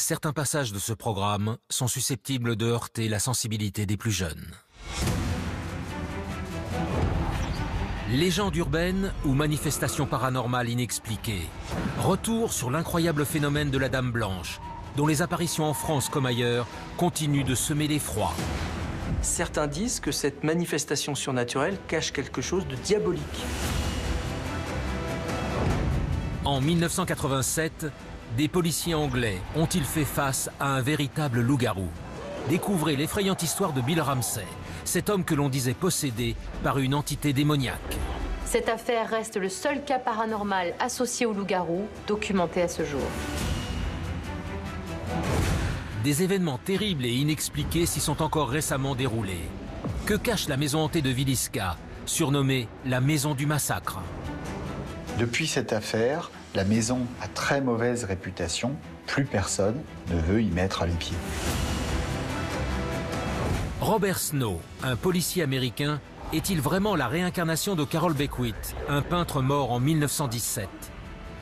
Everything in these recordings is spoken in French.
certains passages de ce programme sont susceptibles de heurter la sensibilité des plus jeunes. Légende urbaine ou manifestation paranormale inexpliquée. Retour sur l'incroyable phénomène de la Dame Blanche, dont les apparitions en France comme ailleurs continuent de semer l'effroi. Certains disent que cette manifestation surnaturelle cache quelque chose de diabolique. En 1987, des policiers anglais ont-ils fait face à un véritable loup-garou? Découvrez l'effrayante histoire de Bill Ramsey, cet homme que l'on disait possédé par une entité démoniaque. Cette affaire reste le seul cas paranormal associé au loup-garou documenté à ce jour. Des événements terribles et inexpliqués s'y sont encore récemment déroulés. Que cache la maison hantée de Villisca, surnommée la maison du massacre? Depuis cette affaire, la maison a très mauvaise réputation. Plus personne ne veut y mettre les pieds. Robert Snow, un policier américain, est-il vraiment la réincarnation de Carol Beckwith, un peintre mort en 1917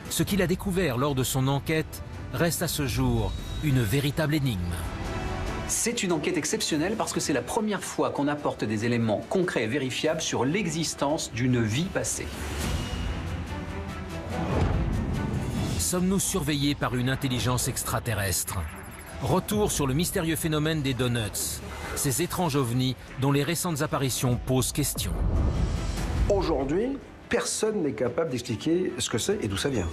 Ce qu'il a découvert lors de son enquête reste à ce jour une véritable énigme. C'est une enquête exceptionnelle parce que c'est la première fois qu'on apporte des éléments concrets et vérifiables sur l'existence d'une vie passée. Sommes-nous surveillés par une intelligence extraterrestre? Retour sur le mystérieux phénomène des donuts, ces étranges ovnis dont les récentes apparitions posent question. Aujourd'hui, personne n'est capable d'expliquer ce que c'est et d'où ça vient.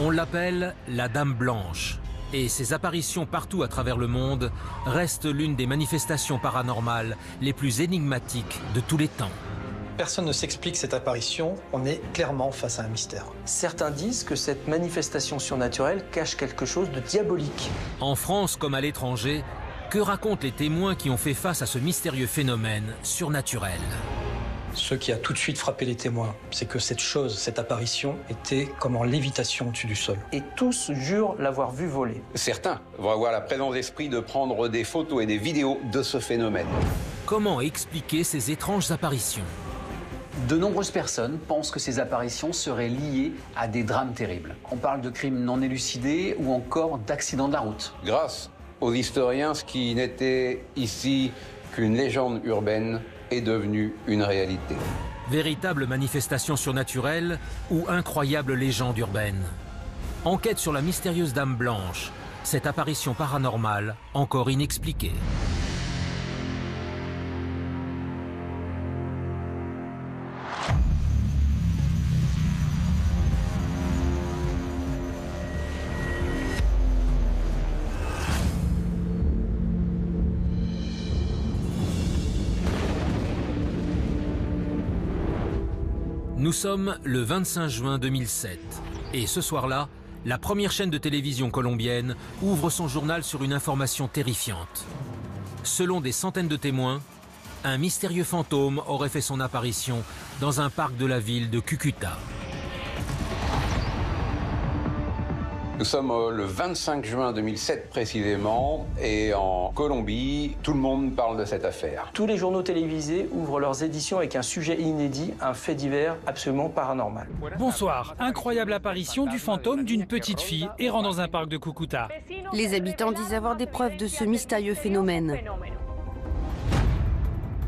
On l'appelle la Dame Blanche, et ses apparitions partout à travers le monde restent l'une des manifestations paranormales les plus énigmatiques de tous les temps. Personne ne s'explique cette apparition, on est clairement face à un mystère. Certains disent que cette manifestation surnaturelle cache quelque chose de diabolique. En France comme à l'étranger, que racontent les témoins qui ont fait face à ce mystérieux phénomène surnaturel? Ce qui a tout de suite frappé les témoins, c'est que cette chose, cette apparition, était comme en lévitation au-dessus du sol. Et tous jurent l'avoir vu voler. Certains vont avoir la présence d'esprit de prendre des photos et des vidéos de ce phénomène. Comment expliquer ces étranges apparitions? De nombreuses personnes pensent que ces apparitions seraient liées à des drames terribles. On parle de crimes non élucidés ou encore d'accidents de la route. Grâce aux historiens, ce qui n'était ici qu'une légende urbaine est devenu une réalité. Véritable manifestation surnaturelle ou incroyable légende urbaine Enquête sur la mystérieuse Dame Blanche, cette apparition paranormale encore inexpliquée. Nous sommes le 25 juin 2007 et ce soir-là, la première chaîne de télévision colombienne ouvre son journal sur une information terrifiante. Selon des centaines de témoins, un mystérieux fantôme aurait fait son apparition dans un parc de la ville de Cucuta. Nous sommes euh, le 25 juin 2007 précisément et en Colombie, tout le monde parle de cette affaire. Tous les journaux télévisés ouvrent leurs éditions avec un sujet inédit, un fait divers absolument paranormal. Bonsoir. Incroyable apparition du fantôme d'une petite fille errant dans un parc de Cucuta. Les habitants disent avoir des preuves de ce mystérieux phénomène.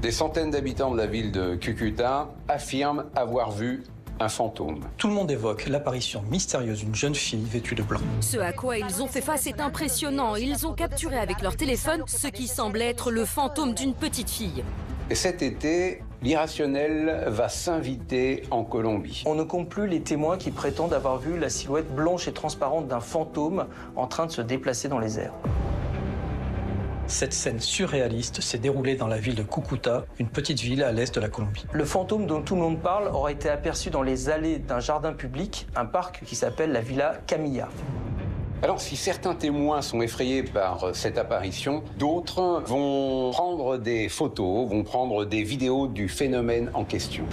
Des centaines d'habitants de la ville de Cucuta affirment avoir vu un fantôme. Tout le monde évoque l'apparition mystérieuse d'une jeune fille vêtue de blanc. Ce à quoi ils ont fait face est impressionnant. Ils ont capturé avec leur téléphone ce qui semble être le fantôme d'une petite fille. Et cet été, l'irrationnel va s'inviter en Colombie. On ne compte plus les témoins qui prétendent avoir vu la silhouette blanche et transparente d'un fantôme en train de se déplacer dans les airs. Cette scène surréaliste s'est déroulée dans la ville de Cucuta, une petite ville à l'est de la Colombie. Le fantôme dont tout le monde parle aurait été aperçu dans les allées d'un jardin public, un parc qui s'appelle la Villa Camilla. Alors, si certains témoins sont effrayés par cette apparition, d'autres vont prendre des photos, vont prendre des vidéos du phénomène en question.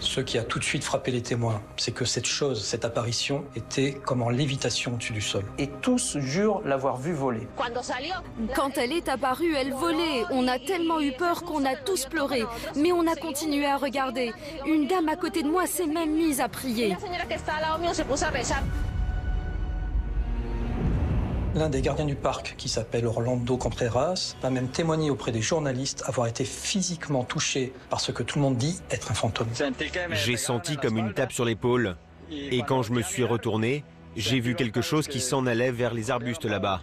Ce qui a tout de suite frappé les témoins, c'est que cette chose, cette apparition, était comme en lévitation au-dessus du sol. Et tous jurent l'avoir vue voler. Quand elle est apparue, elle volait. On a tellement eu peur qu'on a tous pleuré. Mais on a continué à regarder. Une dame à côté de moi s'est même mise à prier. L'un des gardiens du parc, qui s'appelle Orlando Contreras, va même témoigner auprès des journalistes avoir été physiquement touché par ce que tout le monde dit être un fantôme. J'ai senti comme une tape sur l'épaule. Et quand je me suis retourné, j'ai vu quelque chose qui s'en allait vers les arbustes là-bas.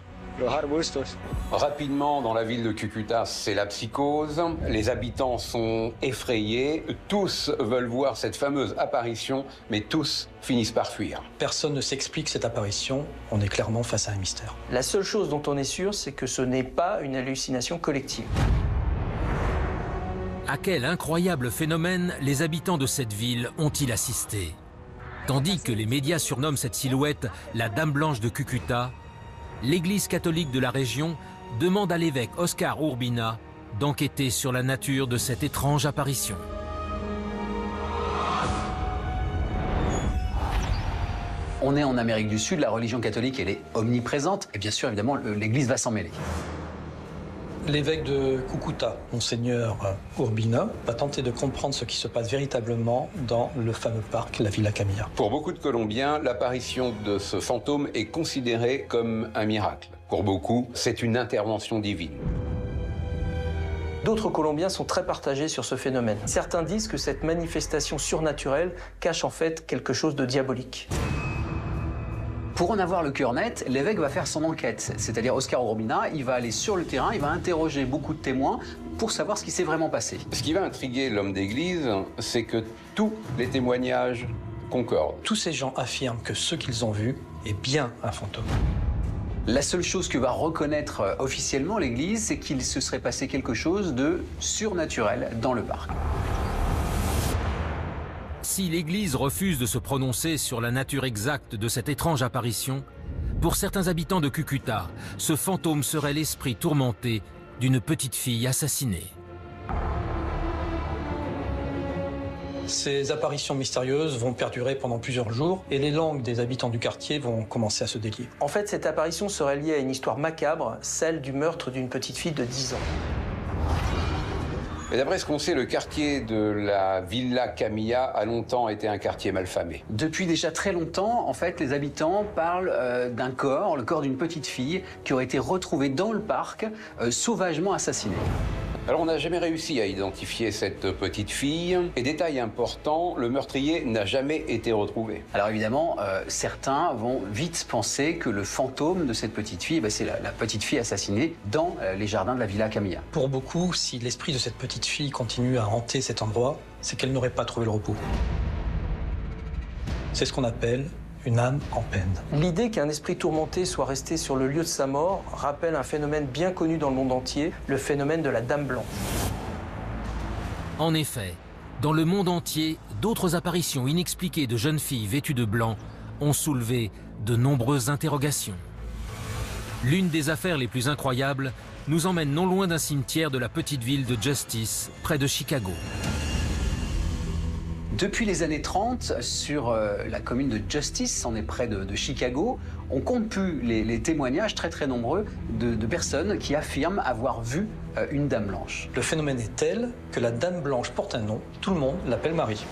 Rapidement, dans la ville de Cucuta, c'est la psychose. Les habitants sont effrayés. Tous veulent voir cette fameuse apparition, mais tous finissent par fuir. Personne ne s'explique cette apparition. On est clairement face à un mystère. La seule chose dont on est sûr, c'est que ce n'est pas une hallucination collective. À quel incroyable phénomène les habitants de cette ville ont-ils assisté? Tandis que les médias surnomment cette silhouette la Dame Blanche de Cucuta, l'Église catholique de la région demande à l'évêque Oscar Urbina d'enquêter sur la nature de cette étrange apparition. On est en Amérique du Sud, la religion catholique, est omniprésente, et bien sûr, évidemment, l'Église va s'en mêler. L'évêque de Cucuta, monseigneur Urbina, va tenter de comprendre ce qui se passe véritablement dans le fameux parc, la Villa Camilla. Pour beaucoup de Colombiens, l'apparition de ce fantôme est considérée comme un miracle. Pour beaucoup, c'est une intervention divine. D'autres Colombiens sont très partagés sur ce phénomène. Certains disent que cette manifestation surnaturelle cache en fait quelque chose de diabolique. Pour en avoir le cœur net, l'évêque va faire son enquête, c'est-à-dire Oscar Urbina, il va aller sur le terrain, il va interroger beaucoup de témoins pour savoir ce qui s'est vraiment passé. Ce qui va intriguer l'homme d'église, c'est que tous les témoignages concordent. Tous ces gens affirment que ce qu'ils ont vu est bien un fantôme. La seule chose que va reconnaître officiellement l'Église, c'est qu'il se serait passé quelque chose de surnaturel dans le parc. Si l'Église refuse de se prononcer sur la nature exacte de cette étrange apparition, pour certains habitants de Cucuta, ce fantôme serait l'esprit tourmenté d'une petite fille assassinée. Ces apparitions mystérieuses vont perdurer pendant plusieurs jours et les langues des habitants du quartier vont commencer à se délier. En fait, cette apparition serait liée à une histoire macabre, celle du meurtre d'une petite fille de 10 ans. Et d'après ce qu'on sait, le quartier de la Villa Camilla a longtemps été un quartier malfamé. Depuis déjà très longtemps, en fait, les habitants parlent euh, d'un corps, le corps d'une petite fille, qui aurait été retrouvée dans le parc, euh, sauvagement assassinée. Alors on n'a jamais réussi à identifier cette petite fille. Et détail important, le meurtrier n'a jamais été retrouvé. Alors évidemment, euh, certains vont vite penser que le fantôme de cette petite fille, bah, c'est la, la, petite fille assassinée dans euh, les jardins de la Villa Camilla. Pour beaucoup, si l'esprit de cette petite fille continue à hanter cet endroit, c'est qu'elle n'aurait pas trouvé le repos. C'est ce qu'on appelle une âme en peine. L'idée qu'un esprit tourmenté soit resté sur le lieu de sa mort rappelle un phénomène bien connu dans le monde entier, le phénomène de la Dame Blanche. En effet, dans le monde entier, d'autres apparitions inexpliquées de jeunes filles vêtues de blanc ont soulevé de nombreuses interrogations. L'une des affaires les plus incroyables nous emmène non loin d'un cimetière de la petite ville de Justice, près de Chicago. Depuis les années 30, sur euh, la commune de Justice, on est près de, Chicago, on compte plus les, témoignages très très nombreux de, de personnes qui affirment avoir vu euh, une dame blanche. Le phénomène est tel que la dame blanche porte un nom, tout le monde l'appelle Marie.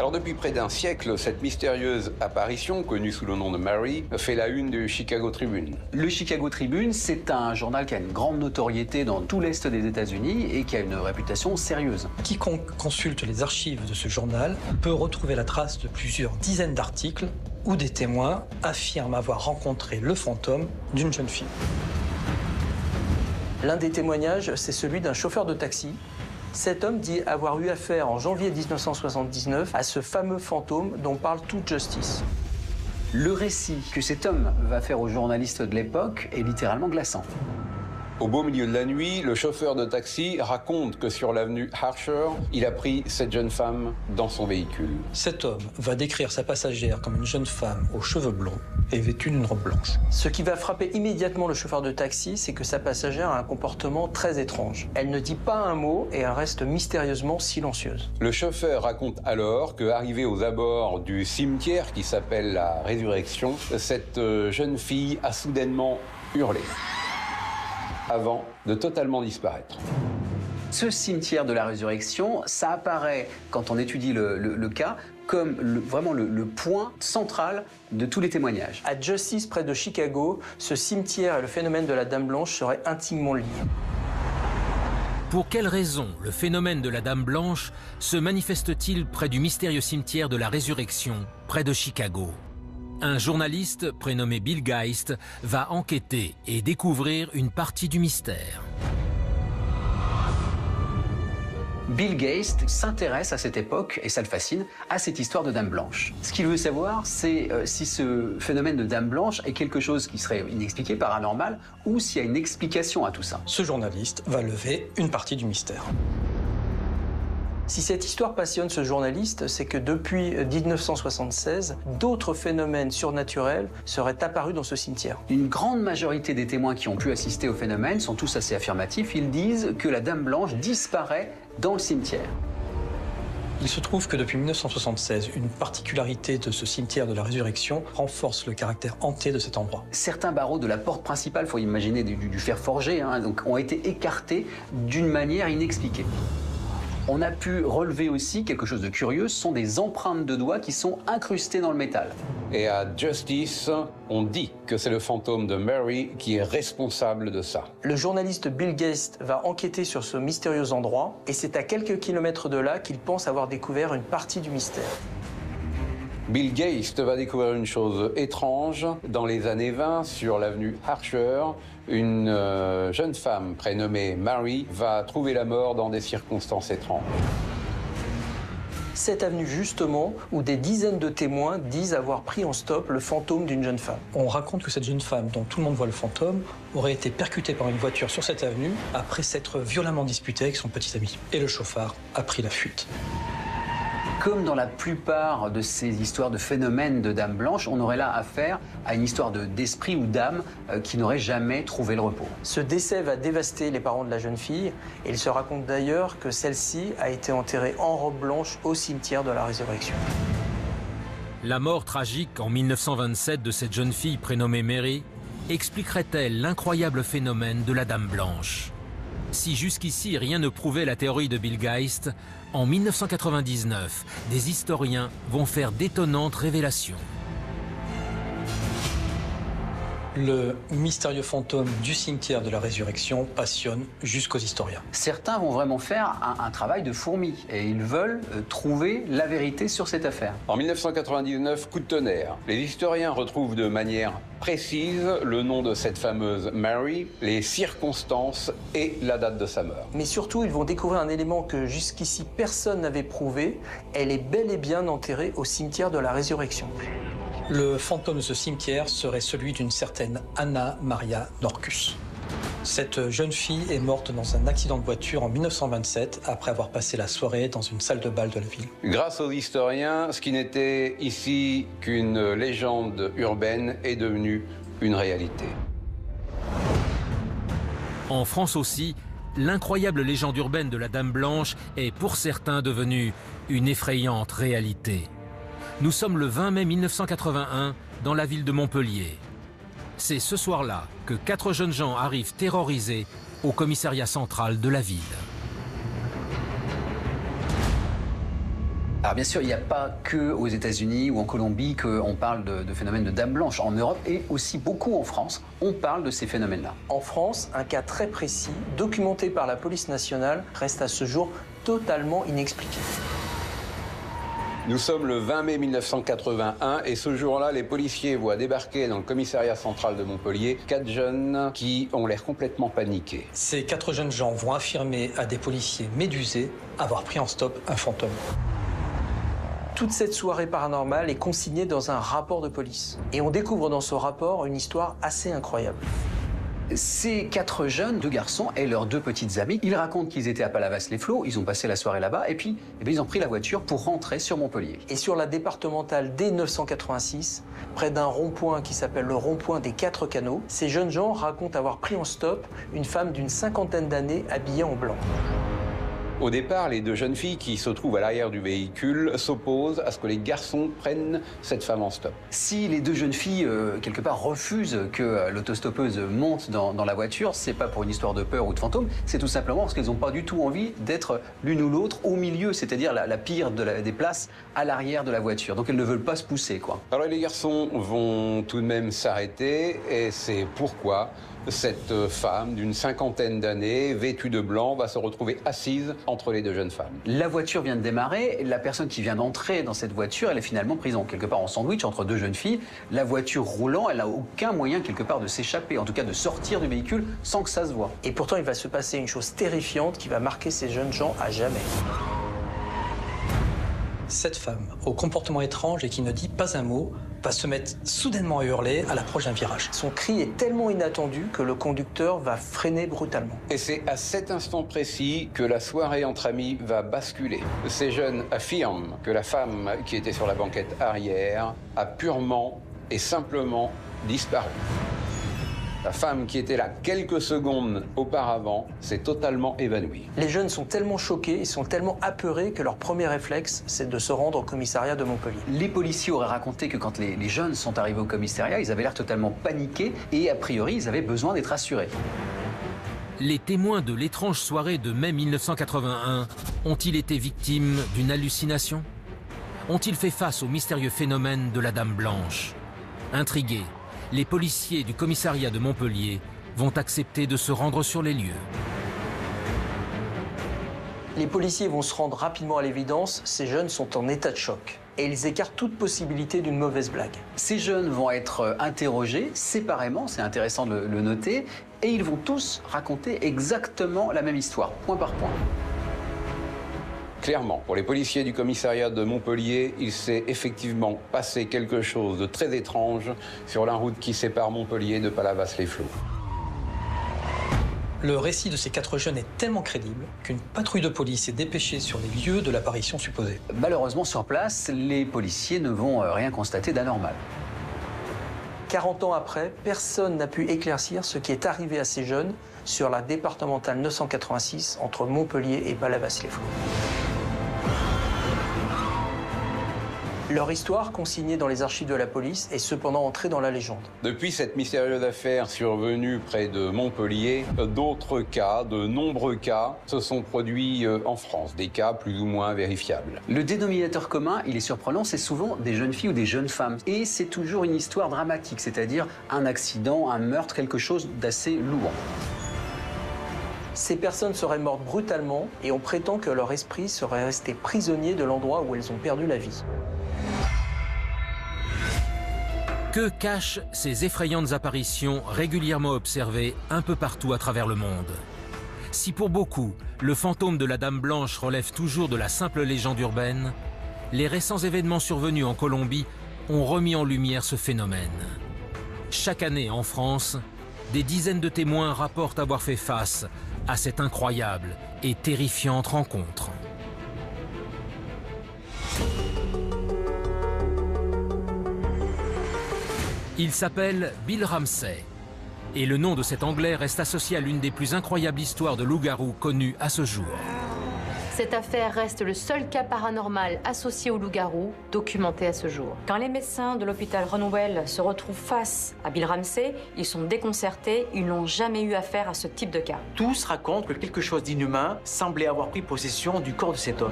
Alors depuis près d'un siècle, cette mystérieuse apparition, connue sous le nom de Mary, fait la une du Chicago Tribune. Le Chicago Tribune, c'est un journal qui a une grande notoriété dans tout l'Est des États-Unis et qui a une réputation sérieuse. Quiconque consulte les archives de ce journal peut retrouver la trace de plusieurs dizaines d'articles où des témoins affirment avoir rencontré le fantôme d'une jeune fille. L'un des témoignages, c'est celui d'un chauffeur de taxi cet homme dit avoir eu affaire en janvier 1979 à ce fameux fantôme dont parle toute justice. Le récit que cet homme va faire aux journalistes de l'époque est littéralement glaçant. Au beau milieu de la nuit, le chauffeur de taxi raconte que sur l'avenue Harsher, il a pris cette jeune femme dans son véhicule. Cet homme va décrire sa passagère comme une jeune femme aux cheveux blonds et vêtue d'une robe blanche. Ce qui va frapper immédiatement le chauffeur de taxi, c'est que sa passagère a un comportement très étrange. Elle ne dit pas un mot et elle reste mystérieusement silencieuse. Le chauffeur raconte alors que, arrivé aux abords du cimetière qui s'appelle la Résurrection, cette euh, jeune fille a soudainement hurlé avant de totalement disparaître. Ce cimetière de la résurrection, ça apparaît, quand on étudie le, le- le cas, comme le- vraiment le, le point central de tous les témoignages. À Justice, près de Chicago, ce cimetière et le phénomène de la Dame Blanche seraient intimement liés. Pour quelles raisons le phénomène de la Dame Blanche se manifeste-t-il près du mystérieux cimetière de la Résurrection, près de Chicago? Un journaliste prénommé Bill Geist va enquêter et découvrir une partie du mystère. Bill Geist s'intéresse à cette époque, et ça le fascine, à cette histoire de Dame Blanche. Ce qu'il veut savoir, c'est euh, si ce phénomène de Dame Blanche est quelque chose qui serait inexpliqué, paranormal, ou s'il y a une explication à tout ça. Ce journaliste va lever une partie du mystère. Si cette histoire passionne ce journaliste, c'est que depuis 1976, d'autres phénomènes surnaturels seraient apparus dans ce cimetière. Une grande majorité des témoins qui ont pu assister au phénomène sont tous assez affirmatifs. Ils disent que la Dame Blanche disparaît dans le cimetière. Il se trouve que depuis 1976, une particularité de ce cimetière de la Résurrection renforce le caractère hanté de cet endroit. Certains barreaux de la porte principale, faut imaginer du, du- du fer forgé, hein, donc, ont été écartés d'une manière inexpliquée. On a pu relever aussi quelque chose de curieux, ce sont des empreintes de doigts qui sont incrustées dans le métal. Et à Justice, on dit que c'est le fantôme de Mary qui est responsable de ça. Le journaliste Bill Geist va enquêter sur ce mystérieux endroit et c'est à quelques kilomètres de là qu'il pense avoir découvert une partie du mystère. Bill Geist va découvrir une chose étrange. Dans les années 20, sur l'avenue Archer, une euh, jeune femme prénommée Mary va trouver la mort dans des circonstances étranges. Cette avenue justement où des dizaines de témoins disent avoir pris en stop le fantôme d'une jeune femme. On raconte que cette jeune femme, dont tout le monde voit le fantôme, aurait été percutée par une voiture sur cette avenue après s'être violemment disputée avec son petit ami. Et le chauffard a pris la fuite. Comme dans la plupart de ces histoires de phénomènes de Dame Blanche, on aurait là affaire à une histoire de- d'esprit ou d'âme euh, qui n'aurait jamais trouvé le repos. Ce décès va dévaster les parents de la jeune fille et il se raconte d'ailleurs que celle-ci a été enterrée en robe blanche au cimetière de la Résurrection. La mort tragique en 1927 de cette jeune fille prénommée Mary expliquerait-elle l'incroyable phénomène de la Dame Blanche? Si jusqu'ici rien ne prouvait la théorie de Bill Geist, en 1999, des historiens vont faire d'étonnantes révélations. Le mystérieux fantôme du cimetière de la Résurrection passionne jusqu'aux historiens. Certains vont vraiment faire un, un travail de fourmi et ils veulent euh, trouver la vérité sur cette affaire. En 1999, coup de tonnerre. Les historiens retrouvent de manière précise le nom de cette fameuse Mary, les circonstances et la date de sa mort. Mais surtout, ils vont découvrir un élément que jusqu'ici personne n'avait prouvé. Elle est bel et bien enterrée au cimetière de la Résurrection. Le fantôme de ce cimetière serait celui d'une certaine Anna Maria Norcus. Cette jeune fille est morte dans un accident de voiture en 1927 après avoir passé la soirée dans une salle de bal de la ville. Grâce aux historiens, ce qui n'était ici qu'une légende urbaine est devenu une réalité. En France aussi, l'incroyable légende urbaine de la Dame Blanche est pour certains devenue une effrayante réalité. Nous sommes le 20 mai 1981 dans la ville de Montpellier. C'est ce soir-là que quatre jeunes gens arrivent terrorisés au commissariat central de la ville. Alors bien sûr, il n'y a pas que aux États-Unis ou en Colombie qu'on parle de, de phénomènes de Dame Blanche. En Europe et aussi beaucoup en France, on parle de ces phénomènes-là. En France, un cas très précis, documenté par la police nationale, reste à ce jour totalement inexpliqué. Nous sommes le 20 mai 1981 et ce jour-là, les policiers voient débarquer dans le commissariat central de Montpellier quatre jeunes qui ont l'air complètement paniqués. Ces quatre jeunes gens vont affirmer à des policiers médusés avoir pris en stop un fantôme. Toute cette soirée paranormale est consignée dans un rapport de police. Et on découvre dans ce rapport une histoire assez incroyable. Ces quatre jeunes, deux garçons et leurs deux petites amies, ils racontent qu'ils étaient à Palavas-les-Flots, ils ont passé la soirée là-bas, et puis eh bien, ils ont pris la voiture pour rentrer sur Montpellier. Et sur la départementale dès 1986, près d'un rond-point qui s'appelle le rond-point des quatre canaux, ces jeunes gens racontent avoir pris en stop une femme d'une cinquantaine d'années habillée en blanc. Au départ, les deux jeunes filles qui se trouvent à l'arrière du véhicule s'opposent à ce que les garçons prennent cette femme en stop. Si les deux jeunes filles, euh, quelque part, refusent que euh, l'autostoppeuse monte dans, dans la voiture, c'est pas pour une histoire de peur ou de fantôme, c'est tout simplement parce qu'elles n'ont pas du tout envie d'être l'une ou l'autre au milieu, c'est-à-dire la, la pire de la- des places à l'arrière de la voiture. Donc elles ne veulent pas se pousser, quoi. Alors les garçons vont tout de même s'arrêter et c'est pourquoi cette femme d'une cinquantaine d'années, vêtue de blanc, va se retrouver assise entre les deux jeunes femmes. La voiture vient de démarrer, la personne qui vient d'entrer dans cette voiture, elle est finalement prise en quelque part en sandwich entre deux jeunes filles. La voiture roulant, elle n'a aucun moyen quelque part de s'échapper, en tout cas de sortir du véhicule sans que ça se voit. Et pourtant, il va se passer une chose terrifiante qui va marquer ces jeunes gens à jamais. Cette femme, au comportement étrange et qui ne dit pas un mot, va se mettre soudainement à hurler à l'approche d'un virage. Son cri est tellement inattendu que le conducteur va freiner brutalement. Et c'est à cet instant précis que la soirée entre amis va basculer. Ces jeunes affirment que la femme qui était sur la banquette arrière a purement et simplement disparu. La femme qui était là quelques secondes auparavant s'est totalement évanouie. Les jeunes sont tellement choqués, ils sont tellement apeurés que leur premier réflexe, c'est de se rendre au commissariat de Montpellier. Les policiers auraient raconté que quand les, les jeunes sont arrivés au commissariat, ils avaient l'air totalement paniqués et a priori, ils avaient besoin d'être assurés. Les témoins de l'étrange soirée de mai 1981 ont-ils été victimes d'une hallucination? Ont-ils fait face au mystérieux phénomène de la Dame Blanche? Intrigués, les policiers du commissariat de Montpellier vont accepter de se rendre sur les lieux. Les policiers vont se rendre rapidement à l'évidence, ces jeunes sont en état de choc. Et ils écartent toute possibilité d'une mauvaise blague. Ces jeunes vont être euh, interrogés séparément, c'est intéressant de le- le noter, et ils vont tous raconter exactement la même histoire, point par point. Clairement, pour les policiers du commissariat de Montpellier, il s'est effectivement passé quelque chose de très étrange sur la route qui sépare Montpellier de Palavas-les-Flots. Le récit de ces quatre jeunes est tellement crédible qu'une patrouille de police est dépêchée sur les lieux de l'apparition supposée. Malheureusement, sur place, les policiers ne vont euh, rien constater d'anormal. 40 ans après, personne n'a pu éclaircir ce qui est arrivé à ces jeunes sur la départementale 986 entre Montpellier et Palavas-les-Flots. Leur histoire, consignée dans les archives de la police, est cependant entrée dans la légende. Depuis cette mystérieuse affaire survenue près de Montpellier, d'autres cas, de nombreux cas, se sont produits euh, en France, des cas plus ou moins vérifiables. Le dénominateur commun, il est surprenant, c'est souvent des jeunes filles ou des jeunes femmes. Et c'est toujours une histoire dramatique, c'est-à-dire un accident, un meurtre, quelque chose d'assez lourd. Ces personnes seraient mortes brutalement et on prétend que leur esprit serait resté prisonnier de l'endroit où elles ont perdu la vie. Que cachent ces effrayantes apparitions régulièrement observées un peu partout à travers le monde? Si pour beaucoup, le fantôme de la Dame Blanche relève toujours de la simple légende urbaine, les récents événements survenus en Colombie ont remis en lumière ce phénomène. Chaque année en France, des dizaines de témoins rapportent avoir fait face à cette incroyable et terrifiante rencontre. Il s'appelle Bill Ramsey. Et le nom de cet Anglais reste associé à l'une des plus incroyables histoires de loup-garou connues à ce jour. Cette affaire reste le seul cas paranormal associé au loup-garou documenté à ce jour. Quand les médecins de l'hôpital Renouvel se retrouvent face à Bill Ramsey, ils sont déconcertés, ils n'ont jamais eu affaire à ce type de cas. Tous racontent que quelque chose d'inhumain semblait avoir pris possession du corps de cet homme.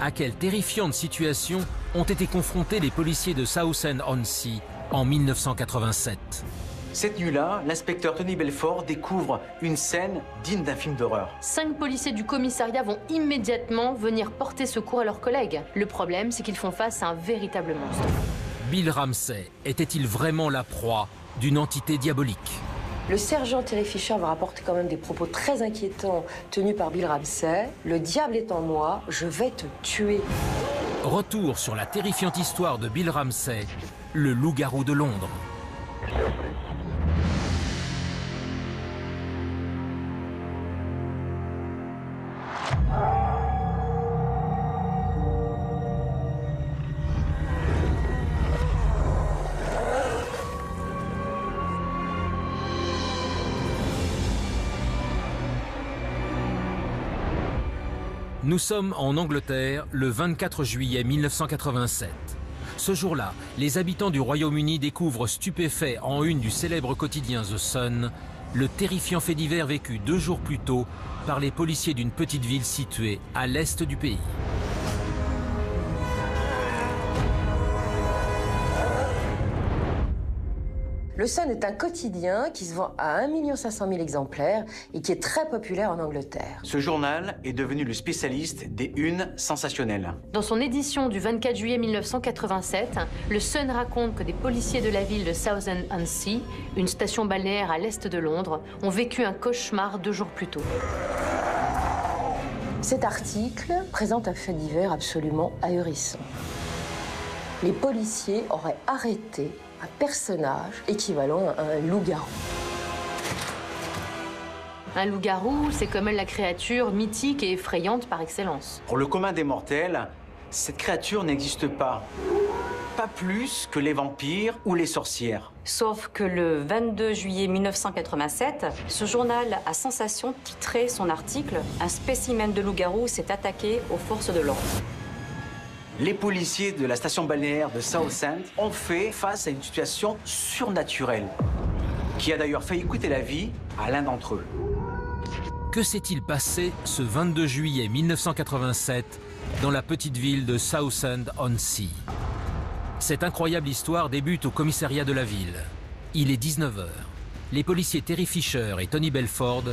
À quelle terrifiante situation ont été confrontés les policiers de Southend-on-Sea en 1987 Cette nuit-là, l'inspecteur Tony Belfort découvre une scène digne d'un film d'horreur. Cinq policiers du commissariat vont immédiatement venir porter secours à leurs collègues. Le problème, c'est qu'ils font face à un véritable monstre. Bill Ramsey était-il vraiment la proie d'une entité diabolique? Le sergent Terry Fisher va rapporter quand même des propos très inquiétants tenus par Bill Ramsey. Le diable est en moi, je vais te tuer. Retour sur la terrifiante histoire de Bill Ramsey, le loup-garou de Londres. Nous sommes en Angleterre le 24 juillet 1987. Ce jour-là, les habitants du Royaume-Uni découvrent stupéfaits en une du célèbre quotidien The Sun le terrifiant fait divers vécu deux jours plus tôt par les policiers d'une petite ville située à l'est du pays. Le Sun est un quotidien qui se vend à 1 500 000 exemplaires et qui est très populaire en Angleterre. Ce journal est devenu le spécialiste des unes sensationnelles. Dans son édition du 24 juillet 1987, le Sun raconte que des policiers de la ville de Southend-on-Sea, une station balnéaire à l'est de Londres, ont vécu un cauchemar deux jours plus tôt. Cet article présente un fait divers absolument ahurissant. Les policiers auraient arrêté un personnage équivalent à un loup-garou. Un loup-garou, c'est comme la créature mythique et effrayante par excellence. Pour le commun des mortels, cette créature n'existe pas. Pas plus que les vampires ou les sorcières. Sauf que le 22 juillet 1987, ce journal à sensation titrait son article Un spécimen de loup-garou s'est attaqué aux forces de l'ordre. Les policiers de la station balnéaire de Southend ont fait face à une situation surnaturelle, qui a d'ailleurs failli coûter la vie à l'un d'entre eux. Que s'est-il passé ce 22 juillet 1987 dans la petite ville de Southend-on-Sea Cette incroyable histoire débute au commissariat de la ville. Il est 19h. Les policiers Terry Fisher et Tony Belford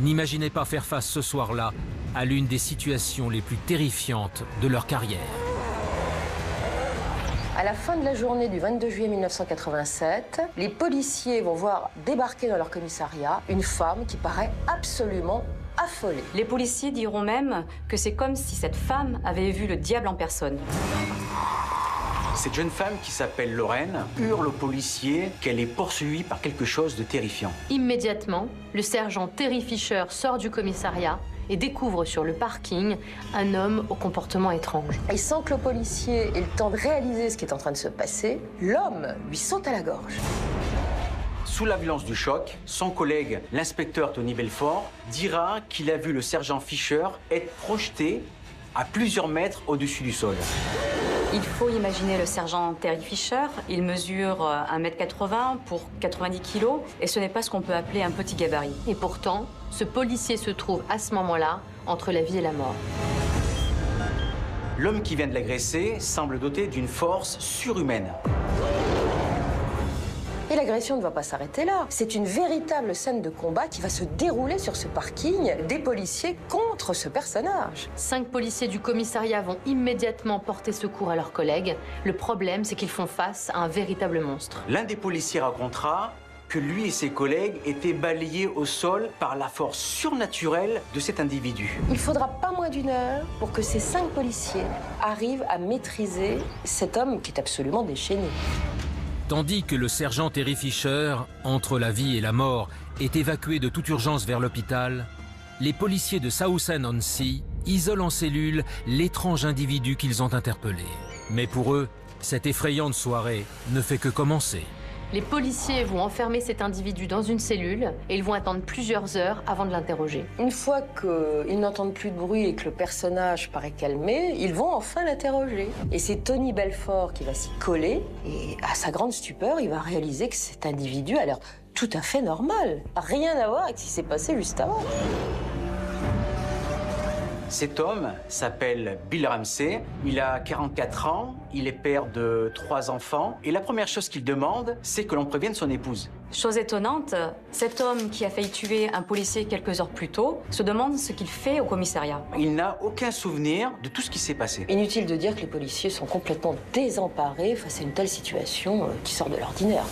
n'imaginaient pas faire face ce soir-là à l'une des situations les plus terrifiantes de leur carrière. À la fin de la journée du 22 juillet 1987, les policiers vont voir débarquer dans leur commissariat une femme qui paraît absolument affolée. Les policiers diront même que c'est comme si cette femme avait vu le diable en personne. Cette jeune femme qui s'appelle Lorraine hurle aux policiers qu'elle est poursuivie par quelque chose de terrifiant. Immédiatement, le sergent Terry Fisher sort du commissariat et découvre sur le parking un homme au comportement étrange. Et sans que le policier ait le temps de réaliser ce qui est en train de se passer, l'homme lui saute à la gorge. Sous la violence du choc, son collègue, l'inspecteur Tony Belfort, dira qu'il a vu le sergent Fisher être projeté à plusieurs mètres au-dessus du sol. Il faut imaginer le sergent Terry Fisher. Il mesure 1m80 pour 90 kg et ce n'est pas ce qu'on peut appeler un petit gabarit. Et pourtant, ce policier se trouve à ce moment-là entre la vie et la mort. L'homme qui vient de l'agresser semble doté d'une force surhumaine. Et l'agression ne va pas s'arrêter là. C'est une véritable scène de combat qui va se dérouler sur ce parking des policiers contre ce personnage. Cinq policiers du commissariat vont immédiatement porter secours à leurs collègues. Le problème, c'est qu'ils font face à un véritable monstre. L'un des policiers racontera que lui et ses collègues étaient balayés au sol par la force surnaturelle de cet individu. Il faudra pas moins d'une heure pour que ces cinq policiers arrivent à maîtriser cet homme qui est absolument déchaîné. Tandis que le sergent Terry Fisher, entre la vie et la mort, est évacué de toute urgence vers l'hôpital, les policiers de Southend-on-Sea isolent en cellule l'étrange individu qu'ils ont interpellé. Mais pour eux, cette effrayante soirée ne fait que commencer. Les policiers vont enfermer cet individu dans une cellule et ils vont attendre plusieurs heures avant de l'interroger. Une fois qu'ils n'entendent plus de bruit et que le personnage paraît calmé, ils vont enfin l'interroger. Et c'est Tony Belfort qui va s'y coller et à sa grande stupeur, il va réaliser que cet individu a l'air tout à fait normal. Rien à voir avec ce qui s'est passé juste avant. Cet homme s'appelle Bill Ramsey. Il a 44 ans, il est père de trois enfants. Et la première chose qu'il demande, c'est que l'on prévienne son épouse. Chose étonnante, cet homme qui a failli tuer un policier quelques heures plus tôt se demande ce qu'il fait au commissariat. Il n'a aucun souvenir de tout ce qui s'est passé. Inutile de dire que les policiers sont complètement désemparés face à une telle situation euh, qui sort de l'ordinaire.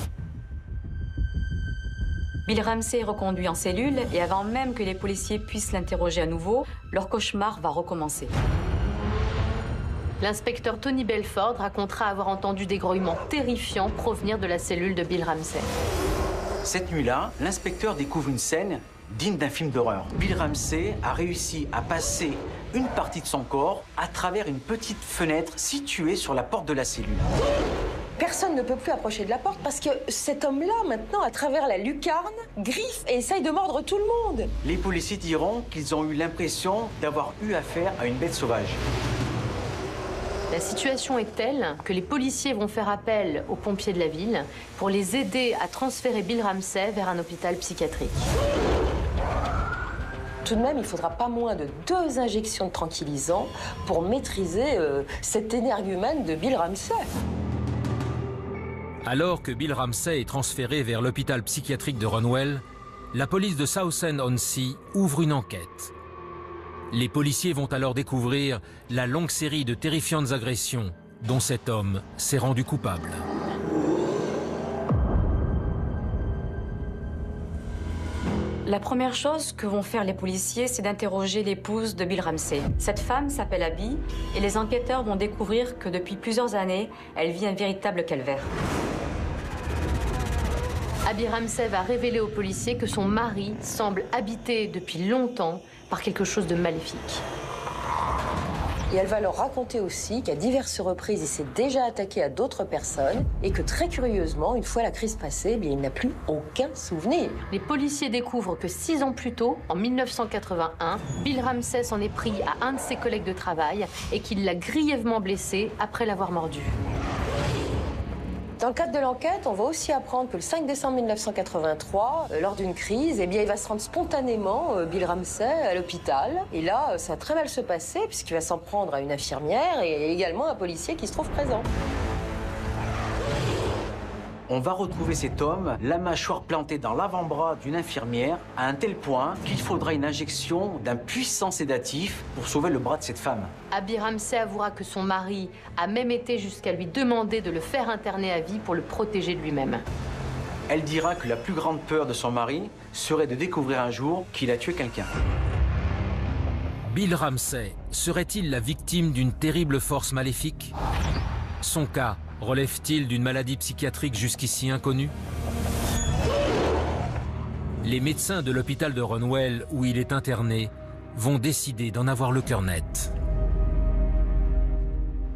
Bill Ramsey est reconduit en cellule et avant même que les policiers puissent l'interroger à nouveau, leur cauchemar va recommencer. L'inspecteur Tony Belford racontera avoir entendu des grognements terrifiants provenir de la cellule de Bill Ramsey. Cette nuit-là, l'inspecteur découvre une scène digne d'un film d'horreur. Bill Ramsey a réussi à passer une partie de son corps à travers une petite fenêtre située sur la porte de la cellule. Personne ne peut plus approcher de la porte parce que cet homme-là, maintenant, à travers la lucarne, griffe et essaye de mordre tout le monde. Les policiers diront qu'ils ont eu l'impression d'avoir eu affaire à une bête sauvage. La situation est telle que les policiers vont faire appel aux pompiers de la ville pour les aider à transférer Bill Ramsey vers un hôpital psychiatrique. Tout de même, il faudra pas moins de deux injections de tranquillisants pour maîtriser euh, cet énergumène de Bill Ramsey. Alors que Bill Ramsey est transféré vers l'hôpital psychiatrique de Runwell, la police de Southend-on-Sea ouvre une enquête. Les policiers vont alors découvrir la longue série de terrifiantes agressions dont cet homme s'est rendu coupable. La première chose que vont faire les policiers, c'est d'interroger l'épouse de Bill Ramsey. Cette femme s'appelle Abby et les enquêteurs vont découvrir que depuis plusieurs années, elle vit un véritable calvaire. Abby Ramsey va révéler aux policiers que son mari semble habité depuis longtemps par quelque chose de maléfique. Et elle va leur raconter aussi qu'à diverses reprises, il s'est déjà attaqué à d'autres personnes et que très curieusement, une fois la crise passée, eh bien, il n'a plus aucun souvenir. Les policiers découvrent que six ans plus tôt, en 1981, Bill Ramsey s'en est pris à un de ses collègues de travail et qu'il l'a grièvement blessé après l'avoir mordu. Dans le cadre de l'enquête, on va aussi apprendre que le 5 décembre 1983, euh, lors d'une crise, eh il va se rendre spontanément, euh, Bill Ramsey, à l'hôpital. Et là, euh, ça va très mal se passer, puisqu'il va s'en prendre à une infirmière et également à un policier qui se trouve présent. On va retrouver cet homme, la mâchoire plantée dans l'avant-bras d'une infirmière, à un tel point qu'il faudra une injection d'un puissant sédatif pour sauver le bras de cette femme. Abby Ramsey avouera que son mari a même été jusqu'à lui demander de le faire interner à vie pour le protéger de lui-même. Elle dira que la plus grande peur de son mari serait de découvrir un jour qu'il a tué quelqu'un. Bill Ramsey serait-il la victime d'une terrible force maléfique? Son cas relève-t-il d'une maladie psychiatrique jusqu'ici inconnue? Les médecins de l'hôpital de Runwell, où il est interné, vont décider d'en avoir le cœur net.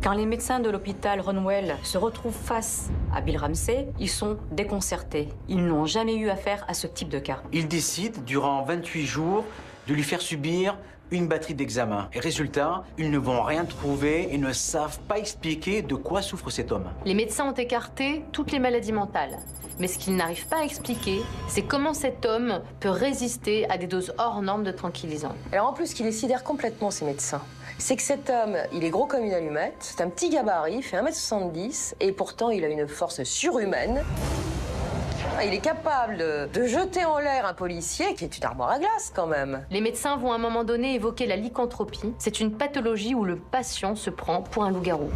Quand les médecins de l'hôpital Runwell se retrouvent face à Bill Ramsey, ils sont déconcertés. Ils n'ont jamais eu affaire à ce type de cas. Ils décident, durant 28 jours, de lui faire subir une batterie d'examens. Et résultat, ils ne vont rien trouver et ne savent pas expliquer de quoi souffre cet homme. Les médecins ont écarté toutes les maladies mentales. Mais ce qu'ils n'arrivent pas à expliquer, c'est comment cet homme peut résister à des doses hors normes de tranquillisants. Alors en plus, ce qui les sidère complètement, ces médecins, c'est que cet homme, il est gros comme une allumette, c'est un petit gabarit, il fait 1m70, et pourtant il a une force surhumaine. Il est capable de, jeter en l'air un policier qui est une armoire à glace quand même. Les médecins vont à un moment donné évoquer la lycanthropie. C'est une pathologie où le patient se prend pour un loup-garou.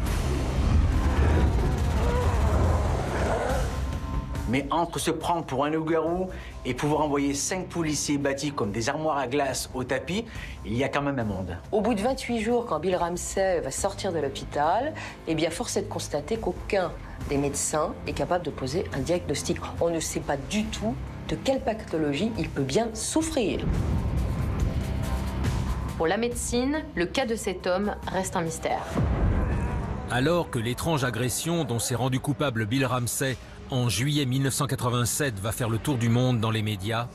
Mais entre se prendre pour un loup-garou et pouvoir envoyer cinq policiers bâtis comme des armoires à glace au tapis, il y a quand même un monde. Au bout de 28 jours, quand Bill Ramsey va sortir de l'hôpital, eh bien, force est de constater qu'aucun des médecins est capable de poser un diagnostic. On ne sait pas du tout de quelle pathologie il peut bien souffrir. Pour la médecine, le cas de cet homme reste un mystère. Alors que l'étrange agression dont s'est rendu coupable Bill Ramsey en juillet 1987 va faire le tour du monde dans les médias,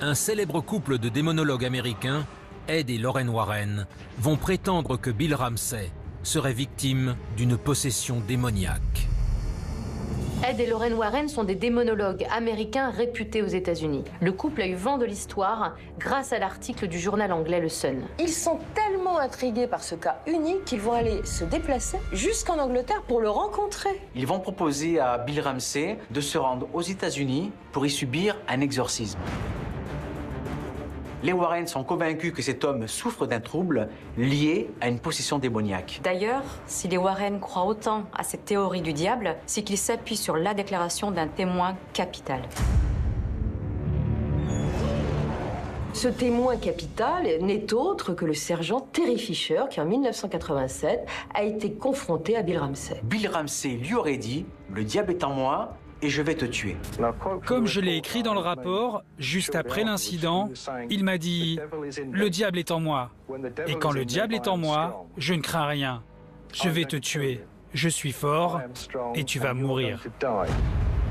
un célèbre couple de démonologues américains, Ed et Lauren Warren, vont prétendre que Bill Ramsey serait victime d'une possession démoniaque. Ed et Lauren Warren sont des démonologues américains réputés aux États-Unis. Le couple a eu vent de l'histoire grâce à l'article du journal anglais Le Sun. Ils sont tellement intrigués par ce cas unique qu'ils vont aller se déplacer jusqu'en Angleterre pour le rencontrer. Ils vont proposer à Bill Ramsey de se rendre aux États-Unis pour y subir un exorcisme. Les Warren sont convaincus que cet homme souffre d'un trouble lié à une possession démoniaque. D'ailleurs, si les Warren croient autant à cette théorie du diable, c'est qu'ils s'appuient sur la déclaration d'un témoin capital. Ce témoin capital n'est autre que le sergent Terry Fisher qui, en 1987, a été confronté à Bill Ramsey. Bill Ramsey lui aurait dit Le diable est en moi et je vais te tuer. Comme je l'ai écrit dans le rapport, juste après l'incident, il m'a dit ⁇ Le diable est en moi. Et quand le diable est en moi, je ne crains rien. Je vais te tuer. Je suis fort et tu vas mourir.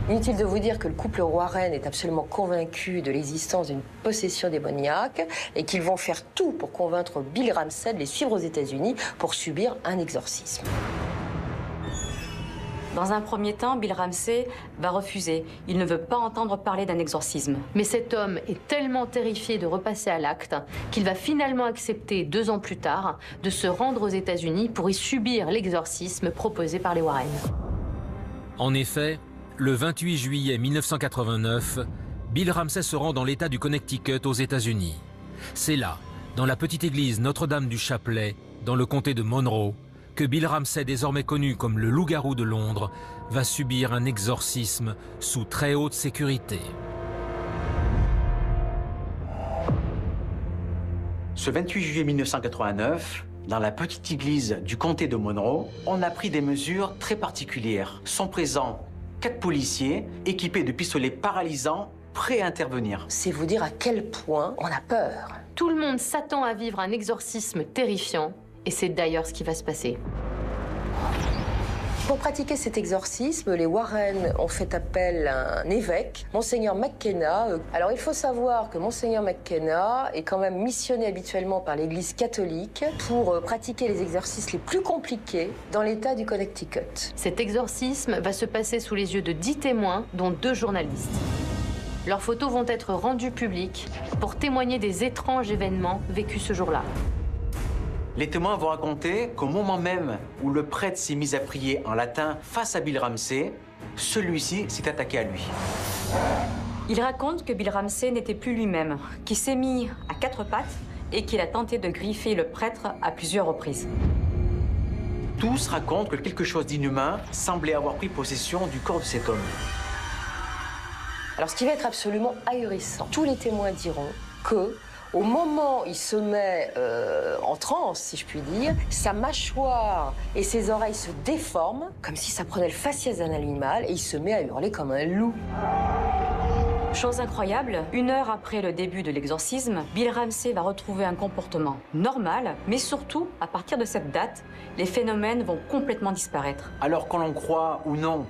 Inutile de vous dire que le couple Warren est absolument convaincu de l'existence d'une possession démoniaque et qu'ils vont faire tout pour convaincre Bill Ramsey de les suivre aux États-Unis pour subir un exorcisme. Dans un premier temps, Bill Ramsey va refuser. Il ne veut pas entendre parler d'un exorcisme. Mais cet homme est tellement terrifié de repasser à l'acte qu'il va finalement accepter, deux ans plus tard, de se rendre aux États-Unis pour y subir l'exorcisme proposé par les Warren. En effet, le 28 juillet 1989, Bill Ramsey se rend dans l'État du Connecticut aux États-Unis. C'est là, dans la petite église Notre-Dame du Chapelet, dans le comté de Monroe, que Bill Ramsey, désormais connu comme le loup-garou de Londres, va subir un exorcisme sous très haute sécurité. Ce 28 juillet 1989, dans la petite église du comté de Monroe, on a pris des mesures très particulières. Sont présents quatre policiers équipés de pistolets paralysants prêts à intervenir. C'est vous dire à quel point on a peur. Tout le monde s'attend à vivre un exorcisme terrifiant et c'est d'ailleurs ce qui va se passer. Pour pratiquer cet exorcisme, les Warren ont fait appel à un évêque, Monseigneur McKenna. Alors il faut savoir que Monseigneur McKenna est quand même missionné habituellement par l'Église catholique pour euh, pratiquer les exorcismes les plus compliqués dans l'État du Connecticut. Cet exorcisme va se passer sous les yeux de dix témoins, dont deux journalistes. Leurs photos vont être rendues publiques pour témoigner des étranges événements vécus ce jour-là. Les témoins vont raconter qu'au moment même où le prêtre s'est mis à prier en latin face à Bill Ramsey, celui-ci s'est attaqué à lui. Il raconte que Bill Ramsey n'était plus lui-même, qu'il s'est mis à quatre pattes et qu'il a tenté de griffer le prêtre à plusieurs reprises. Tous racontent que quelque chose d'inhumain semblait avoir pris possession du corps de cet homme. Alors ce qui va être absolument ahurissant, tous les témoins diront que au moment où il se met euh, en transe, si je puis dire, sa mâchoire et ses oreilles se déforment, comme si ça prenait le faciès d'un animal, et il se met à hurler comme un loup. Chose incroyable, une heure après le début de l'exorcisme, Bill Ramsey va retrouver un comportement normal, mais surtout, à partir de cette date, les phénomènes vont complètement disparaître. Alors qu'on l'on croit ou non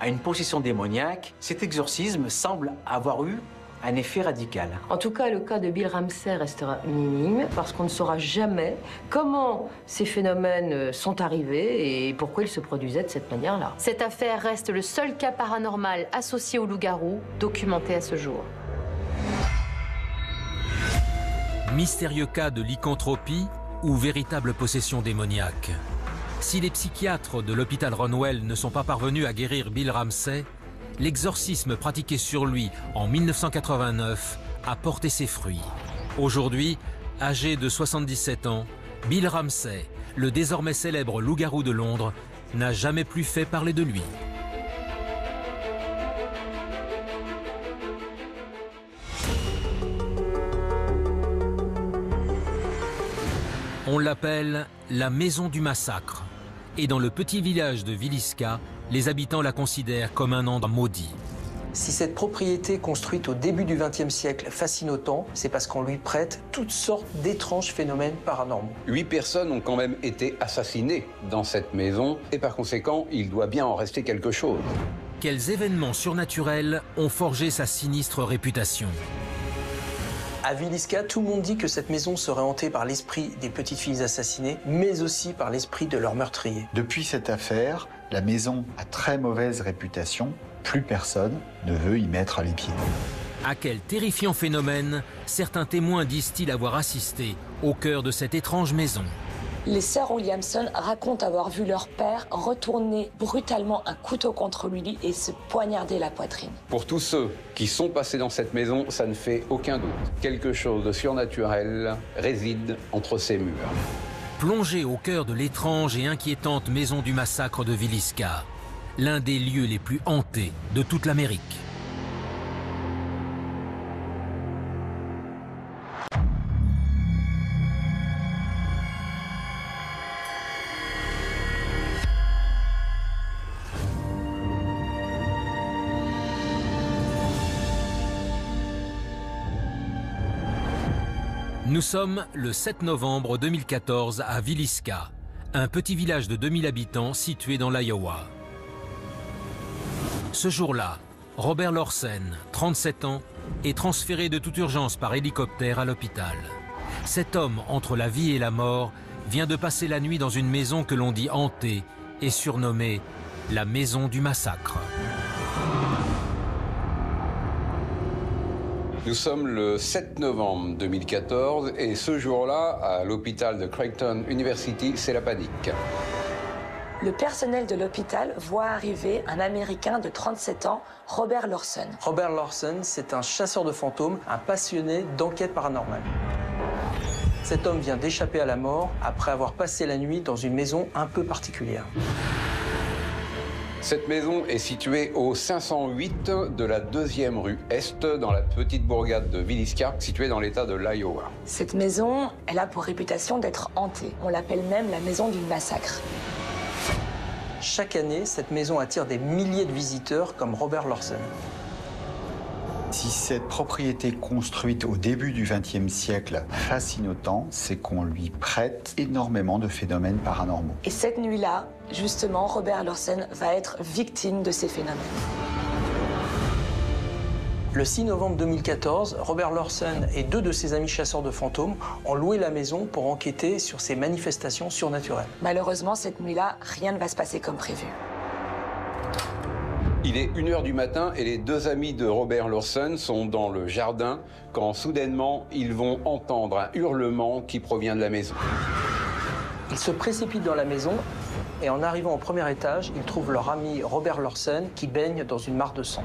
à une possession démoniaque, cet exorcisme semble avoir eu un effet radical. En tout cas, le cas de Bill Ramsey restera minime parce qu'on ne saura jamais comment ces phénomènes euh, sont arrivés et pourquoi ils se produisaient de cette manière-là. Cette affaire reste le seul cas paranormal associé au loup-garou documenté à ce jour. Mystérieux cas de lycanthropie ou véritable possession démoniaque. Si les psychiatres de l'hôpital Ronwell ne sont pas parvenus à guérir Bill Ramsey, l'exorcisme pratiqué sur lui en 1989 a porté ses fruits. Aujourd'hui, âgé de 77 ans, Bill Ramsey, le désormais célèbre loup-garou de Londres, n'a jamais plus fait parler de lui. On l'appelle la maison du massacre. Et dans le petit village de Villisca, les habitants la considèrent comme un endroit maudit. Si cette propriété construite au début du XXe siècle fascine autant, c'est parce qu'on lui prête toutes sortes d'étranges phénomènes paranormaux. Huit personnes ont quand même été assassinées dans cette maison et par conséquent, il doit bien en rester quelque chose. Quels événements surnaturels ont forgé sa sinistre réputation? À Villisca, tout le monde dit que cette maison serait hantée par l'esprit des petites filles assassinées, mais aussi par l'esprit de leurs meurtriers. Depuis cette affaire, la maison a très mauvaise réputation. Plus personne ne veut y mettre les pieds. À quel terrifiant phénomène certains témoins disent-ils avoir assisté au cœur de cette étrange maison? Les sœurs Williamson racontent avoir vu leur père retourner brutalement un couteau contre lui et se poignarder la poitrine. Pour tous ceux qui sont passés dans cette maison, ça ne fait aucun doute. Quelque chose de surnaturel réside entre ces murs. Plongé au cœur de l'étrange et inquiétante maison du massacre de Villisca, l'un des lieux les plus hantés de toute l'Amérique. Nous sommes le 7 novembre 2014 à Villisca, un petit village de 2000 habitants situé dans l'Iowa. Ce jour-là, Robert Lorsen, 37 ans, est transféré de toute urgence par hélicoptère à l'hôpital. Cet homme entre la vie et la mort vient de passer la nuit dans une maison que l'on dit hantée et surnommée la maison du massacre. Nous sommes le 7 novembre 2014 et ce jour-là, à l'hôpital de Creighton University, c'est la panique. Le personnel de l'hôpital voit arriver un Américain de 37 ans, Robert Lawson. Robert Lawson, c'est un chasseur de fantômes, un passionné d'enquête paranormale. Cet homme vient d'échapper à la mort après avoir passé la nuit dans une maison un peu particulière. Cette maison est située au 508 de la deuxième rue Est, dans la petite bourgade de Villisca, située dans l'état de l'Iowa. Cette maison, elle a pour réputation d'être hantée. On l'appelle même la maison du massacre. Chaque année, cette maison attire des milliers de visiteurs comme Robert Lawson. Si cette propriété construite au début du XXe siècle fascine autant, c'est qu'on lui prête énormément de phénomènes paranormaux. Et cette nuit-là, justement, Robert Lawson va être victime de ces phénomènes. Le 6 novembre 2014, Robert Lawson et deux de ses amis chasseurs de fantômes ont loué la maison pour enquêter sur ces manifestations surnaturelles. Malheureusement, cette nuit-là, rien ne va se passer comme prévu. Il est 1h du matin et les deux amis de Robert Lawson sont dans le jardin quand soudainement ils vont entendre un hurlement qui provient de la maison. Ils se précipitent dans la maison et en arrivant au premier étage, ils trouvent leur ami Robert Lawson qui baigne dans une mare de sang.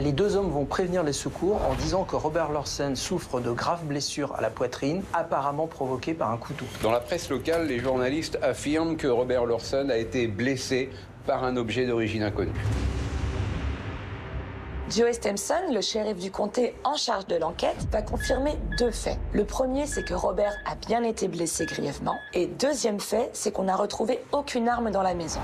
Les deux hommes vont prévenir les secours en disant que Robert Lawson souffre de graves blessures à la poitrine, apparemment provoquées par un couteau. Dans la presse locale, les journalistes affirment que Robert Lawson a été blessé par un objet d'origine inconnue. Joe Stemson, le shérif du comté en charge de l'enquête, va confirmer deux faits. Le premier, c'est que Robert a bien été blessé grièvement. Et deuxième fait, c'est qu'on n'a retrouvé aucune arme dans la maison.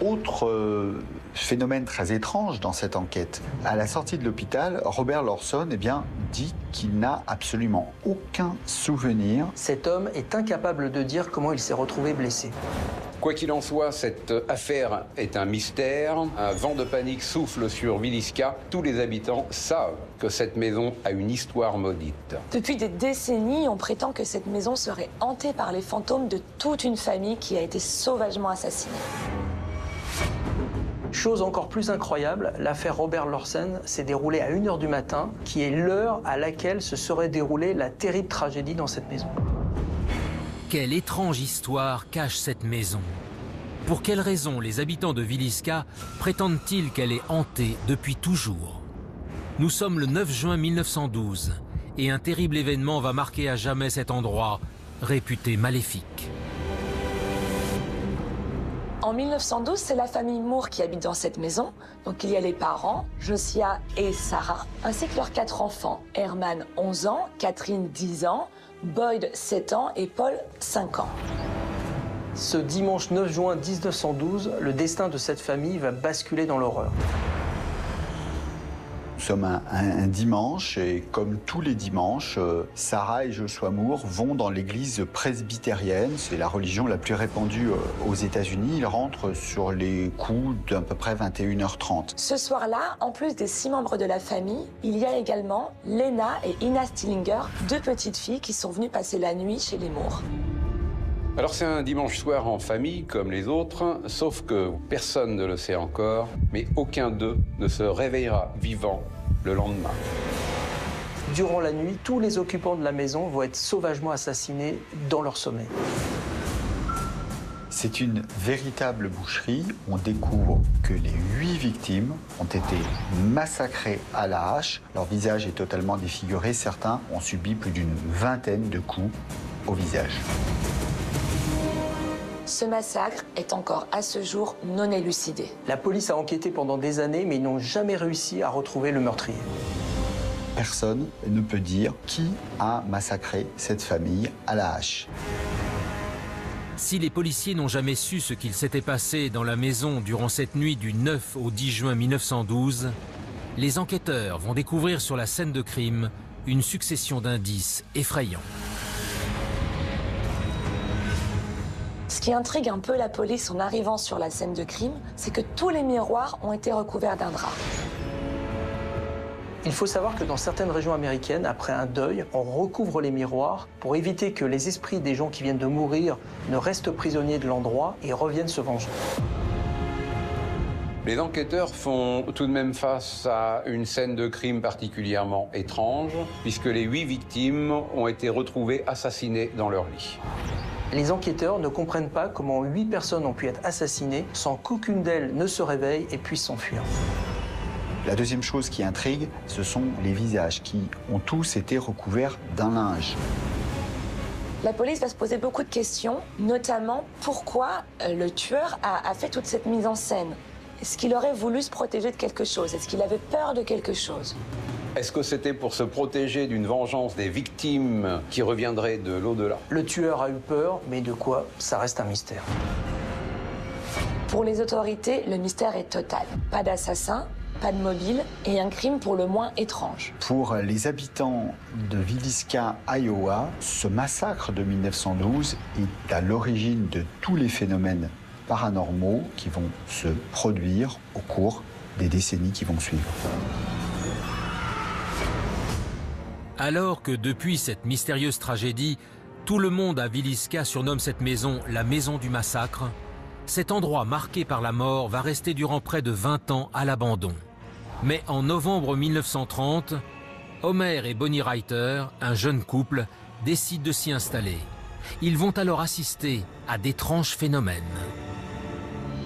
Autre euh, phénomène très étrange dans cette enquête, à la sortie de l'hôpital, Robert Lawson eh bien, dit qu'il n'a absolument aucun souvenir. Cet homme est incapable de dire comment il s'est retrouvé blessé. Quoi qu'il en soit, cette affaire est un mystère. Un vent de panique souffle sur Villisca. Tous les habitants savent que cette maison a une histoire maudite. Depuis des décennies, on prétend que cette maison serait hantée par les fantômes de toute une famille qui a été sauvagement assassinée. Chose encore plus incroyable, l'affaire Robert Lawson s'est déroulée à 1h du matin, qui est l'heure à laquelle se serait déroulée la terrible tragédie dans cette maison. Quelle étrange histoire cache cette maison Pour quelles raisons les habitants de Villisca prétendent-ils qu'elle est hantée depuis toujours? Nous sommes le 9 juin 1912 et un terrible événement va marquer à jamais cet endroit réputé maléfique. En 1912, c'est la famille Moore qui habite dans cette maison. Donc il y a les parents, Josiah et Sarah, ainsi que leurs quatre enfants. Herman, 11 ans, Catherine, 10 ans, Boyd, 7 ans et Paul, 5 ans. Ce dimanche 9 juin 1912, le destin de cette famille va basculer dans l'horreur. Nous sommes un, dimanche et comme tous les dimanches, euh, Sarah et Joshua Moore vont dans l'église presbytérienne. C'est la religion la plus répandue euh, aux États-Unis. Ils rentrent sur les coups d'à peu près 21h30. Ce soir-là, en plus des six membres de la famille, il y a également Lena et Ina Stillinger, deux petites filles qui sont venues passer la nuit chez les Moore. Alors c'est un dimanche soir en famille comme les autres, sauf que personne ne le sait encore, mais aucun d'eux ne se réveillera vivant le lendemain. Durant la nuit, tous les occupants de la maison vont être sauvagement assassinés dans leur sommeil. C'est une véritable boucherie. On découvre que les huit victimes ont été massacrées à la hache. Leur visage est totalement défiguré. Certains ont subi plus d'une vingtaine de coups au visage. Ce massacre est encore à ce jour non élucidé. La police a enquêté pendant des années, mais ils n'ont jamais réussi à retrouver le meurtrier. Personne ne peut dire qui a massacré cette famille à la hache. Si les policiers n'ont jamais su ce qu'il s'était passé dans la maison durant cette nuit du 9 au 10 juin 1912, les enquêteurs vont découvrir sur la scène de crime une succession d'indices effrayants. Ce qui intrigue un peu la police en arrivant sur la scène de crime, c'est que tous les miroirs ont été recouverts d'un drap. Il faut savoir que dans certaines régions américaines, après un deuil, on recouvre les miroirs pour éviter que les esprits des gens qui viennent de mourir ne restent prisonniers de l'endroit et reviennent se venger. Les enquêteurs font tout de même face à une scène de crime particulièrement étrange, puisque les huit victimes ont été retrouvées assassinées dans leur lit. Les enquêteurs ne comprennent pas comment huit personnes ont pu être assassinées sans qu'aucune d'elles ne se réveille et puisse s'enfuir. La deuxième chose qui intrigue, ce sont les visages qui ont tous été recouverts d'un linge. La police va se poser beaucoup de questions, notamment pourquoi euh, le tueur a, a fait toute cette mise en scène. Est-ce qu'il aurait voulu se protéger de quelque chose? Est-ce qu'il avait peur de quelque chose? Est-ce que c'était pour se protéger d'une vengeance des victimes qui reviendraient de l'au-delà? Le tueur a eu peur, mais de quoi? Ça reste un mystère. Pour les autorités, le mystère est total. Pas d'assassin, pas de mobile et un crime pour le moins étrange. Pour les habitants de Villisca, Iowa, ce massacre de 1912 est à l'origine de tous les phénomènes paranormaux qui vont se produire au cours des décennies qui vont suivre. Alors que depuis cette mystérieuse tragédie, tout le monde à Villisca surnomme cette maison la maison du massacre, cet endroit marqué par la mort va rester durant près de 20 ans à l'abandon. Mais en novembre 1930, Homer et Bonnie Reiter, un jeune couple, décident de s'y installer. Ils vont alors assister à d'étranges phénomènes.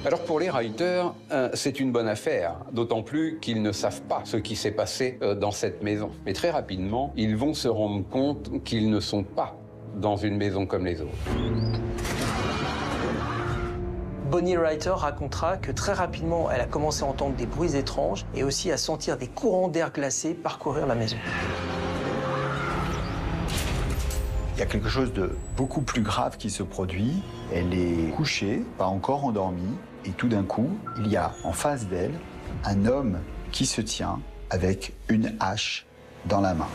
Alors pour les writers, euh, c'est une bonne affaire, d'autant plus qu'ils ne savent pas ce qui s'est passé euh, dans cette maison. Mais très rapidement, ils vont se rendre compte qu'ils ne sont pas dans une maison comme les autres. Bonnie Writer racontera que très rapidement, elle a commencé à entendre des bruits étranges et aussi à sentir des courants d'air glacé parcourir la maison. Il y a quelque chose de beaucoup plus grave qui se produit. Elle est couchée, pas encore endormie, et tout d'un coup, il y a en face d'elle un homme qui se tient avec une hache dans la main.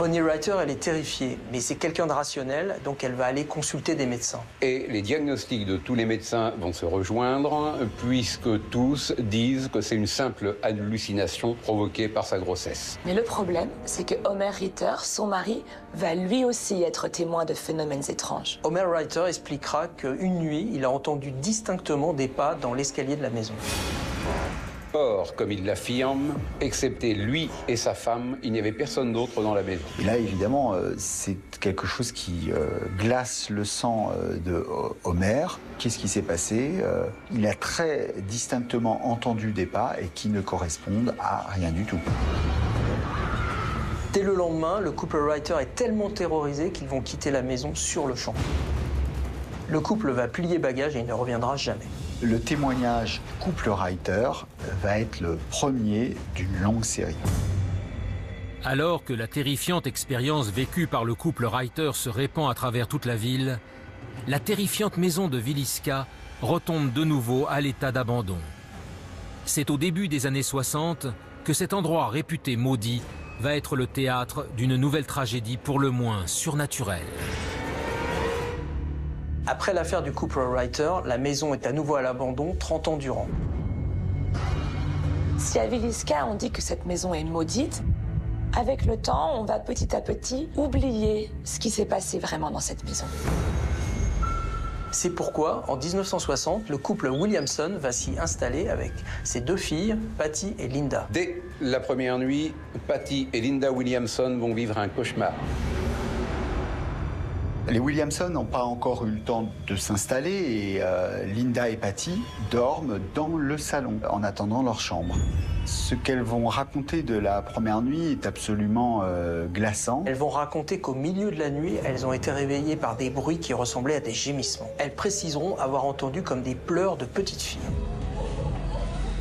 Bonnie Writer, elle est terrifiée, mais c'est quelqu'un de rationnel, donc elle va aller consulter des médecins. Et les diagnostics de tous les médecins vont se rejoindre, puisque tous disent que c'est une simple hallucination provoquée par sa grossesse. Mais le problème, c'est que Homer Ritter, son mari, va lui aussi être témoin de phénomènes étranges. Homer Writer expliquera qu'une nuit, il a entendu distinctement des pas dans l'escalier de la maison. Or, comme il l'affirme, excepté lui et sa femme, il n'y avait personne d'autre dans la maison. Et là, évidemment, euh, c'est quelque chose qui euh, glace le sang euh, de Homer. Qu'est-ce qui s'est passé Il a très distinctement entendu des pas et qui ne correspondent à rien du tout. Dès le lendemain, le couple Writer est tellement terrorisé qu'ils vont quitter la maison sur le champ. Le couple va plier bagage et il ne reviendra jamais. Le témoignage couple Reiter va être le premier d'une longue série. Alors que la terrifiante expérience vécue par le couple Reiter se répand à travers toute la ville, la terrifiante maison de Villisca retombe de nouveau à l'état d'abandon. C'est au début des années 60 que cet endroit réputé maudit va être le théâtre d'une nouvelle tragédie pour le moins surnaturelle. Après l'affaire du couple Writer, la maison est à nouveau à l'abandon 30 ans durant. Si à Villisca, on dit que cette maison est maudite, avec le temps, on va petit à petit oublier ce qui s'est passé vraiment dans cette maison. C'est pourquoi, en 1960, le couple Williamson va s'y installer avec ses deux filles, Patty et Linda. Dès la première nuit, Patty et Linda Williamson vont vivre un cauchemar. Les Williamson n'ont pas encore eu le temps de s'installer et euh, Linda et Patty dorment dans le salon en attendant leur chambre. Ce qu'elles vont raconter de la première nuit est absolument euh, glaçant. Elles vont raconter qu'au milieu de la nuit, elles ont été réveillées par des bruits qui ressemblaient à des gémissements. Elles préciseront avoir entendu comme des pleurs de petites filles.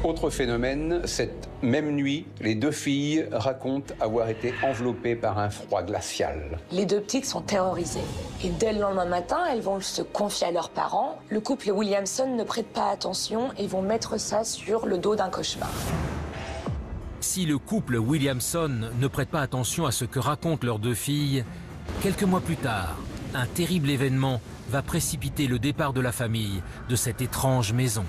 Autre phénomène, cette même nuit, les deux filles racontent avoir été enveloppées par un froid glacial. Les deux petites sont terrorisées. Et dès le lendemain matin, elles vont se confier à leurs parents. Le couple Williamson ne prête pas attention et vont mettre ça sur le dos d'un cauchemar. Si le couple Williamson ne prête pas attention à ce que racontent leurs deux filles, quelques mois plus tard, un terrible événement va précipiter le départ de la famille de cette étrange maison.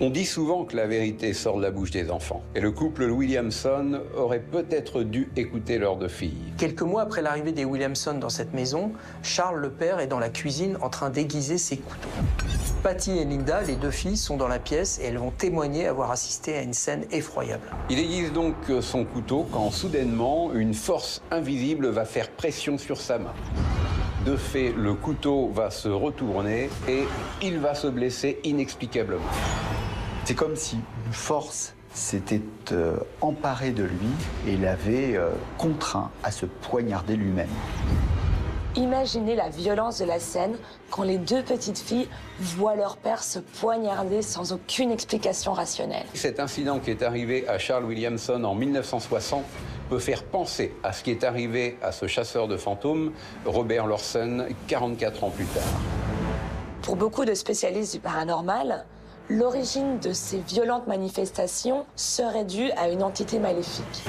On dit souvent que la vérité sort de la bouche des enfants. Et le couple Williamson aurait peut-être dû écouter leurs deux filles. Quelques mois après l'arrivée des Williamson dans cette maison, Charles le père est dans la cuisine en train d'aiguiser ses couteaux. Patty et Linda, les deux filles, sont dans la pièce et elles vont témoigner avoir assisté à une scène effroyable. Il aiguise donc son couteau quand soudainement une force invisible va faire pression sur sa main. De fait, le couteau va se retourner et il va se blesser inexplicablement. C'est comme si une force s'était euh, emparée de lui et l'avait euh, contraint à se poignarder lui-même. Imaginez la violence de la scène quand les deux petites filles voient leur père se poignarder sans aucune explication rationnelle. Cet incident qui est arrivé à Charles Williamson en 1960 peut faire penser à ce qui est arrivé à ce chasseur de fantômes, Robert Lawson, 44 ans plus tard. Pour beaucoup de spécialistes du paranormal, l'origine de ces violentes manifestations serait due à une entité maléfique.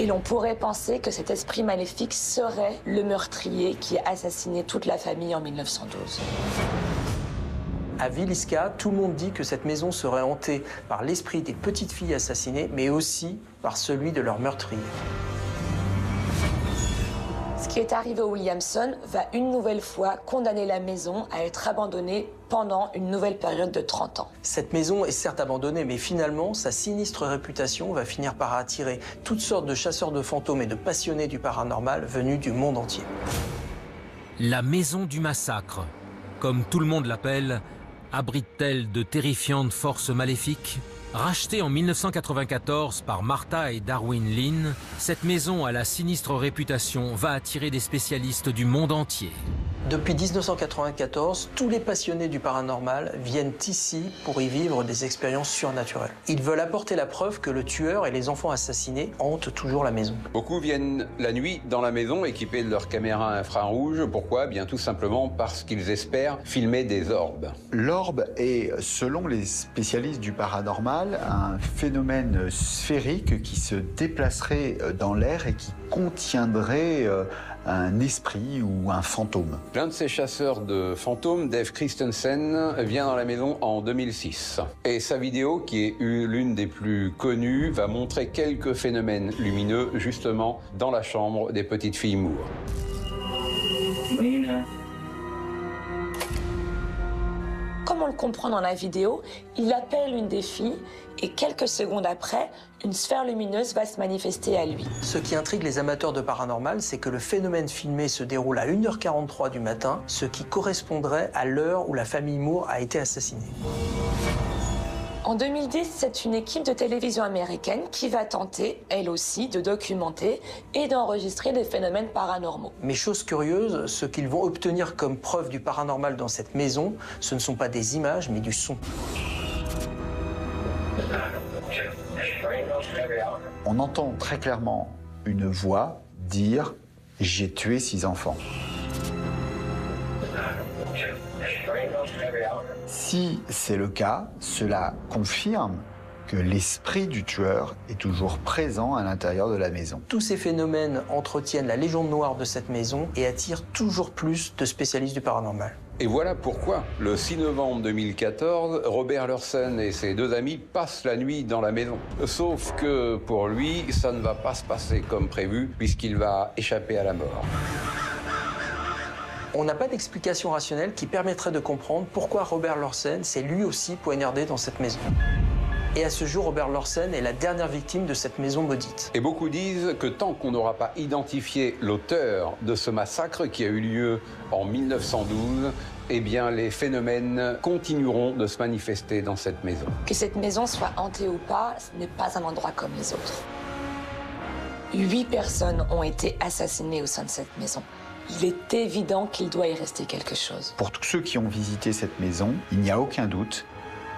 Et l'on pourrait penser que cet esprit maléfique serait le meurtrier qui a assassiné toute la famille en 1912. À Villisca, tout le monde dit que cette maison serait hantée par l'esprit des petites filles assassinées, mais aussi par celui de leur meurtrier. Ce qui est arrivé au Williamson va une nouvelle fois condamner la maison à être abandonnée pendant une nouvelle période de 30 ans. Cette maison est certes abandonnée, mais finalement, sa sinistre réputation va finir par attirer toutes sortes de chasseurs de fantômes et de passionnés du paranormal venus du monde entier. La maison du massacre, comme tout le monde l'appelle, abrite-t-elle de terrifiantes forces maléfiques Rachetée en 1994 par Martha et Darwin Lynn, cette maison à la sinistre réputation va attirer des spécialistes du monde entier. Depuis 1994, tous les passionnés du paranormal viennent ici pour y vivre des expériences surnaturelles. Ils veulent apporter la preuve que le tueur et les enfants assassinés hantent toujours la maison. Beaucoup viennent la nuit dans la maison équipés de leur caméra infrarouge. Pourquoi? Bien tout simplement parce qu'ils espèrent filmer des orbes. L'orbe est, selon les spécialistes du paranormal, un phénomène sphérique qui se déplacerait dans l'air et qui contiendrait euh, un esprit ou un fantôme. L'un de ces chasseurs de fantômes, Dave Christensen, vient dans la maison en 2006. Et sa vidéo, qui est l'une des plus connues, va montrer quelques phénomènes lumineux justement dans la chambre des petites filles Moore. Comme on le comprend dans la vidéo, il appelle une des filles et quelques secondes après, une sphère lumineuse va se manifester à lui. Ce qui intrigue les amateurs de paranormal, c'est que le phénomène filmé se déroule à 1h43 du matin, ce qui correspondrait à l'heure où la famille Moore a été assassinée. En 2010, c'est une équipe de télévision américaine qui va tenter, elle aussi, de documenter et d'enregistrer des phénomènes paranormaux. Mais chose curieuse, ce qu'ils vont obtenir comme preuve du paranormal dans cette maison, ce ne sont pas des images, mais du son. On entend très clairement une voix dire J'ai tué six enfants. Si c'est le cas, cela confirme que l'esprit du tueur est toujours présent à l'intérieur de la maison. Tous ces phénomènes entretiennent la légende noire de cette maison et attirent toujours plus de spécialistes du paranormal. Et voilà pourquoi, le 6 novembre 2014, Robert Lursen et ses deux amis passent la nuit dans la maison. Sauf que pour lui, ça ne va pas se passer comme prévu, puisqu'il va échapper à la mort. On n'a pas d'explication rationnelle qui permettrait de comprendre pourquoi Robert Lorsen s'est lui aussi poignardé dans cette maison. Et à ce jour, Robert Lorsen est la dernière victime de cette maison maudite. Et beaucoup disent que tant qu'on n'aura pas identifié l'auteur de ce massacre qui a eu lieu en 1912, eh bien, les phénomènes continueront de se manifester dans cette maison. Que cette maison soit hantée ou pas, ce n'est pas un endroit comme les autres. Huit personnes ont été assassinées au sein de cette maison. Il est évident qu'il doit y rester quelque chose. Pour tous ceux qui ont visité cette maison, il n'y a aucun doute,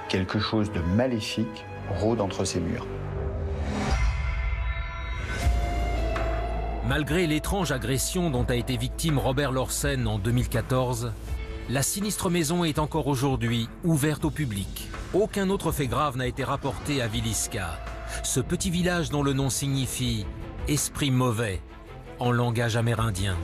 quelque chose de maléfique rôde entre ces murs. Malgré l'étrange agression dont a été victime Robert Lorsen en 2014, la sinistre maison est encore aujourd'hui ouverte au public. Aucun autre fait grave n'a été rapporté à Villisca, ce petit village dont le nom signifie esprit mauvais en langage amérindien.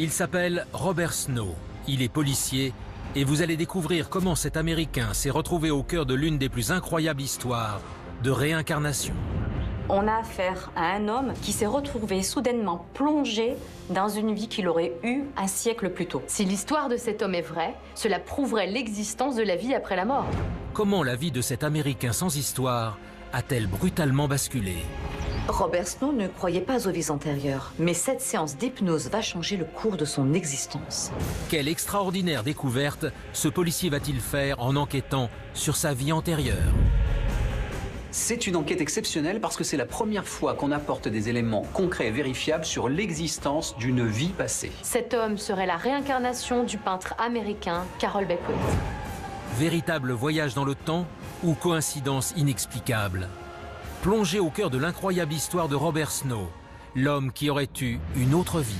Il s'appelle Robert Snow. Il est policier et vous allez découvrir comment cet Américain s'est retrouvé au cœur de l'une des plus incroyables histoires de réincarnation. On a affaire à un homme qui s'est retrouvé soudainement plongé dans une vie qu'il aurait eue un siècle plus tôt. Si l'histoire de cet homme est vraie, cela prouverait l'existence de la vie après la mort. Comment la vie de cet Américain sans histoire a-t-elle brutalement basculé? Robert Snow ne croyait pas aux vies antérieures, mais cette séance d'hypnose va changer le cours de son existence. Quelle extraordinaire découverte ce policier va-t-il faire en enquêtant sur sa vie antérieure? C'est une enquête exceptionnelle parce que c'est la première fois qu'on apporte des éléments concrets et vérifiables sur l'existence d'une vie passée. Cet homme serait la réincarnation du peintre américain Carol Beckwith. Véritable voyage dans le temps ou coïncidence inexplicable? Plongé au cœur de l'incroyable histoire de Robert Snow, l'homme qui aurait eu une autre vie.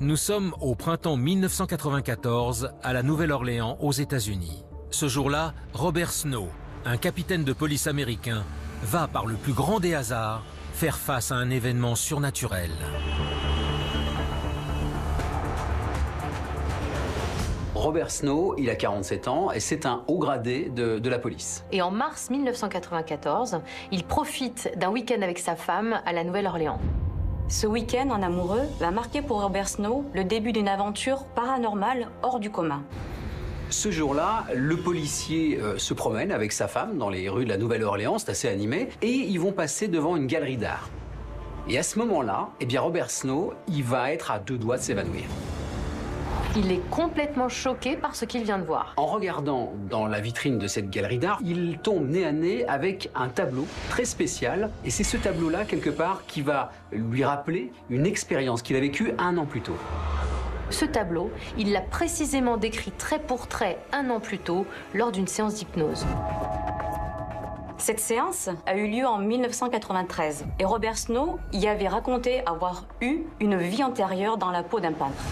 Nous sommes au printemps 1994 à la Nouvelle-Orléans aux États-Unis. Ce jour-là, Robert Snow, un capitaine de police américain, va par le plus grand des hasards faire face à un événement surnaturel. Robert Snow, il a 47 ans et c'est un haut gradé de, de, la police. Et en mars 1994, il profite d'un week-end avec sa femme à la Nouvelle-Orléans. Ce week-end en amoureux va marquer pour Robert Snow le début d'une aventure paranormale hors du commun. Ce jour-là, le policier euh, se promène avec sa femme dans les rues de la Nouvelle-Orléans, c'est assez animé, et ils vont passer devant une galerie d'art. Et à ce moment-là, eh bien Robert Snow, il va être à deux doigts de s'évanouir. Il est complètement choqué par ce qu'il vient de voir. En regardant dans la vitrine de cette galerie d'art, il tombe nez à nez avec un tableau très spécial. Et c'est ce tableau-là, quelque part, qui va lui rappeler une expérience qu'il a vécue un an plus tôt. Ce tableau, il l'a précisément décrit trait pour trait un an plus tôt lors d'une séance d'hypnose. Cette séance a eu lieu en 1993 et Robert Snow y avait raconté avoir eu une vie antérieure dans la peau d'un peintre.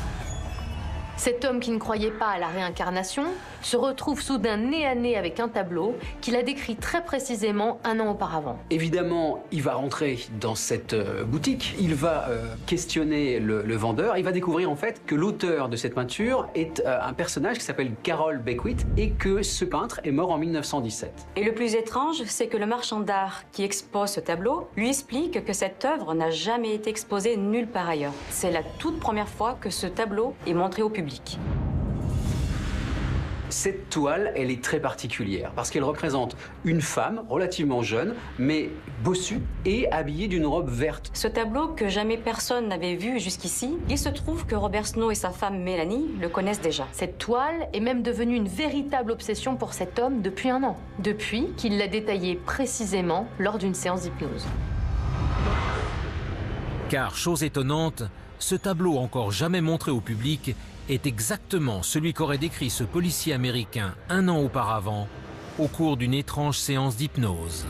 Cet homme qui ne croyait pas à la réincarnation se retrouve soudain nez à nez avec un tableau qu'il a décrit très précisément un an auparavant. Évidemment, il va rentrer dans cette euh, boutique, il va euh, questionner le, le, vendeur, il va découvrir en fait que l'auteur de cette peinture est euh, un personnage qui s'appelle Carol Beckwith et que ce peintre est mort en 1917. Et le plus étrange, c'est que le marchand d'art qui expose ce tableau lui explique que cette œuvre n'a jamais été exposée nulle part ailleurs. C'est la toute première fois que ce tableau est montré au public. Cette toile, elle est très particulière parce qu'elle représente une femme relativement jeune, mais bossue et habillée d'une robe verte. Ce tableau que jamais personne n'avait vu jusqu'ici, il se trouve que Robert Snow et sa femme Mélanie le connaissent déjà. Cette toile est même devenue une véritable obsession pour cet homme depuis un an, depuis qu'il l'a détaillée précisément lors d'une séance d'hypnose. Car, chose étonnante, ce tableau encore jamais montré au public est exactement celui qu'aurait décrit ce policier américain un an auparavant au cours d'une étrange séance d'hypnose.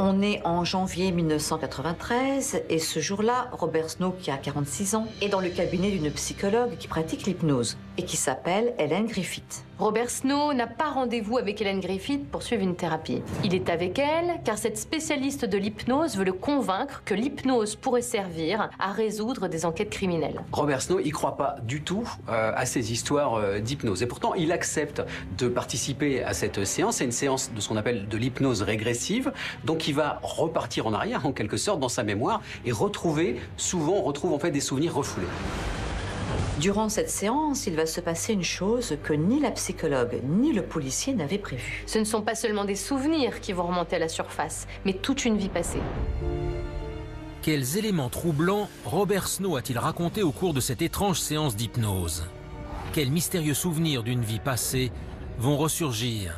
On est en janvier 1993 et ce jour-là, Robert Snow, qui a 46 ans, est dans le cabinet d'une psychologue qui pratique l'hypnose et qui s'appelle Helen Griffith. Robert Snow n'a pas rendez-vous avec Helen Griffith pour suivre une thérapie. Il est avec elle car cette spécialiste de l'hypnose veut le convaincre que l'hypnose pourrait servir à résoudre des enquêtes criminelles. Robert Snow, il croit pas du tout euh, à ces histoires euh, d'hypnose. Et pourtant, il accepte de participer à cette séance. C'est une séance de ce qu'on appelle de l'hypnose régressive. Donc, il va repartir en arrière, en quelque sorte, dans sa mémoire et retrouver, souvent, on retrouve en fait des souvenirs refoulés. Durant cette séance, il va se passer une chose que ni la psychologue ni le policier n'avaient prévue. Ce ne sont pas seulement des souvenirs qui vont remonter à la surface, mais toute une vie passée. Quels éléments troublants Robert Snow a-t-il raconté au cours de cette étrange séance d'hypnose Quels mystérieux souvenirs d'une vie passée vont ressurgir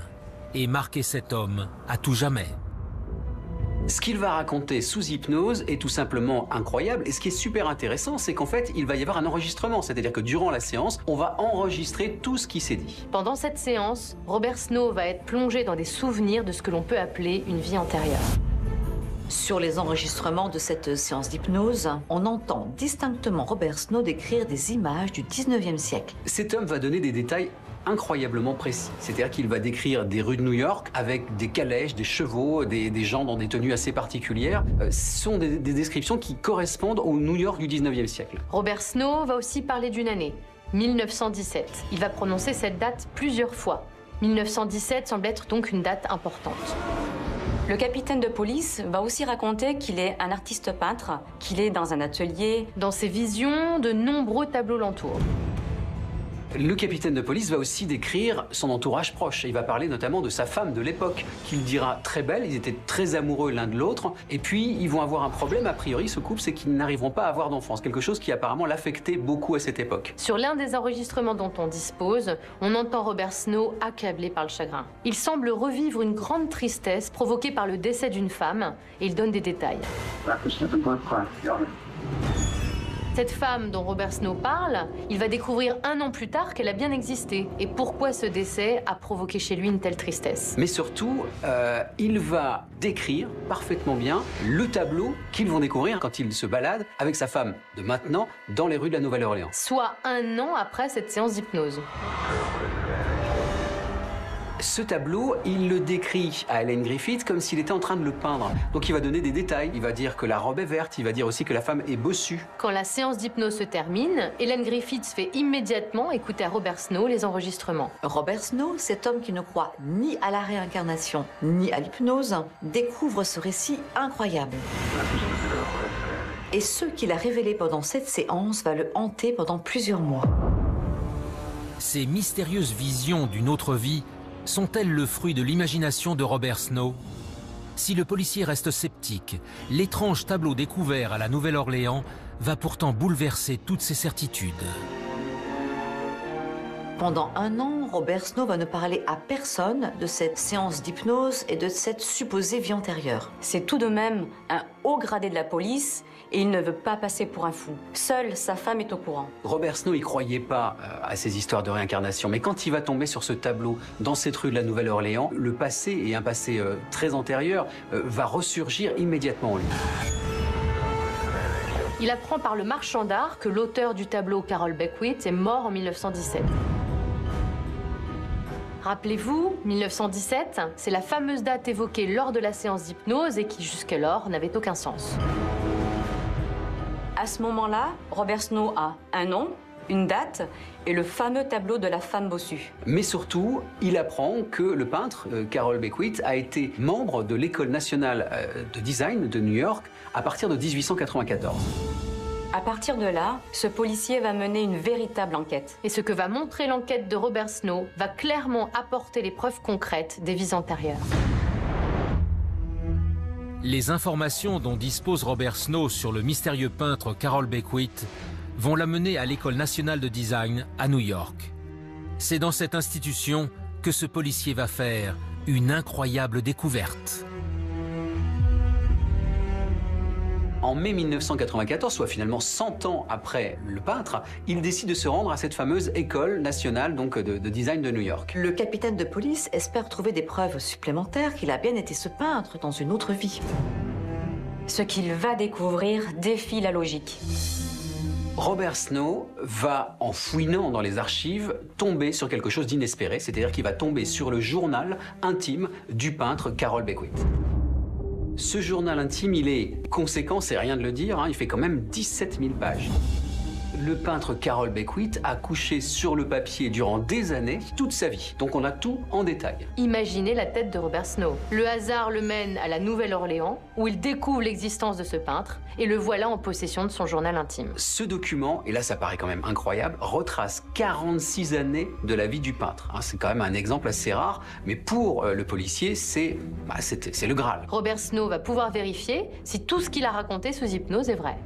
et marquer cet homme à tout jamais Ce qu'il va raconter sous hypnose est tout simplement incroyable. Et ce qui est super intéressant, c'est qu'en fait, il va y avoir un enregistrement. C'est-à-dire que durant la séance, on va enregistrer tout ce qui s'est dit. Pendant cette séance, Robert Snow va être plongé dans des souvenirs de ce que l'on peut appeler une vie antérieure. Sur les enregistrements de cette séance d'hypnose, on entend distinctement Robert Snow décrire des images du 19e siècle. Cet homme va donner des détails incroyablement précis. C'est-à-dire qu'il va décrire des rues de New York avec des calèches, des chevaux, des, des gens dans des tenues assez particulières. Euh, ce sont des, des descriptions qui correspondent au New York du 19e siècle. Robert Snow va aussi parler d'une année, 1917. Il va prononcer cette date plusieurs fois. 1917 semble être donc une date importante. Le capitaine de police va aussi raconter qu'il est un artiste peintre, qu'il est dans un atelier. Dans ses visions, de nombreux tableaux l'entourent. Le capitaine de police va aussi décrire son entourage proche. Il va parler notamment de sa femme de l'époque, qu'il dira très belle. Ils étaient très amoureux l'un de l'autre. Et puis, ils vont avoir un problème, a priori, ce couple, c'est qu'ils n'arriveront pas à avoir d'enfants. C'est quelque chose qui apparemment l'affectait beaucoup à cette époque. Sur l'un des enregistrements dont on dispose, on entend Robert Snow accablé par le chagrin. Il semble revivre une grande tristesse provoquée par le décès d'une femme, et il donne des détails. Cette femme dont Robert Snow parle, il va découvrir un an plus tard qu'elle a bien existé. Et pourquoi ce décès a provoqué chez lui une telle tristesse? Mais surtout, euh, il va décrire parfaitement bien le tableau qu'ils vont découvrir quand il se balade avec sa femme de maintenant dans les rues de la Nouvelle-Orléans. Soit un an après cette séance d'hypnose. Ce tableau, il le décrit à Helen Griffith comme s'il était en train de le peindre. Donc il va donner des détails, il va dire que la robe est verte, il va dire aussi que la femme est bossue. Quand la séance d'hypnose se termine, Helen Griffith fait immédiatement écouter à Robert Snow les enregistrements. Robert Snow, cet homme qui ne croit ni à la réincarnation ni à l'hypnose, découvre ce récit incroyable. Et ce qu'il a révélé pendant cette séance va le hanter pendant plusieurs mois. Ces mystérieuses visions d'une autre vie sont-elles le fruit de l'imagination de Robert Snow? Si le policier reste sceptique, l'étrange tableau découvert à la Nouvelle-Orléans va pourtant bouleverser toutes ses certitudes. Pendant un an, Robert Snow va ne parler à personne de cette séance d'hypnose et de cette supposée vie antérieure. C'est tout de même un haut gradé de la police et il ne veut pas passer pour un fou. Seule sa femme est au courant. Robert Snow, il croyait pas euh, à ces histoires de réincarnation, mais quand il va tomber sur ce tableau dans cette rue de la Nouvelle-Orléans, le passé, et un passé euh, très antérieur, euh, va ressurgir immédiatement en lui. Il apprend par le marchand d'art que l'auteur du tableau, Carol Beckwith, est mort en 1917. Rappelez-vous, 1917, c'est la fameuse date évoquée lors de la séance d'hypnose et qui jusqu'alors n'avait aucun sens. À ce moment-là, Robert Snow a un nom, une date et le fameux tableau de la femme bossue. Mais surtout, il apprend que le peintre euh, Carol Beckwith a été membre de l'école nationale euh, de design de New York à partir de 1894. À partir de là, ce policier va mener une véritable enquête. Et ce que va montrer l'enquête de Robert Snow va clairement apporter les preuves concrètes des vies antérieures. Les informations dont dispose Robert Snow sur le mystérieux peintre Carol Beckwith vont l'amener à l'École nationale de design à New York. C'est dans cette institution que ce policier va faire une incroyable découverte. En mai 1994, soit finalement 100 ans après le peintre, il décide de se rendre à cette fameuse école nationale donc de, de design de New York. Le capitaine de police espère trouver des preuves supplémentaires qu'il a bien été ce peintre dans une autre vie. Ce qu'il va découvrir défie la logique. Robert Snow va, en fouinant dans les archives, tomber sur quelque chose d'inespéré, c'est-à-dire qu'il va tomber sur le journal intime du peintre Carol Beckwith. Ce journal intime, il est conséquent, c'est rien de le dire, hein, il fait quand même 17 000 pages. Le peintre Carol Beckwith a couché sur le papier durant des années, toute sa vie. Donc on a tout en détail. Imaginez la tête de Robert Snow. Le hasard le mène à la Nouvelle-Orléans, où il découvre l'existence de ce peintre, et le voilà en possession de son journal intime. Ce document, et là ça paraît quand même incroyable, retrace 46 années de la vie du peintre. Hein, c'est quand même un exemple assez rare, mais pour euh, le policier, c'est bah, c'est le Graal. Robert Snow va pouvoir vérifier si tout ce qu'il a raconté sous hypnose est vrai.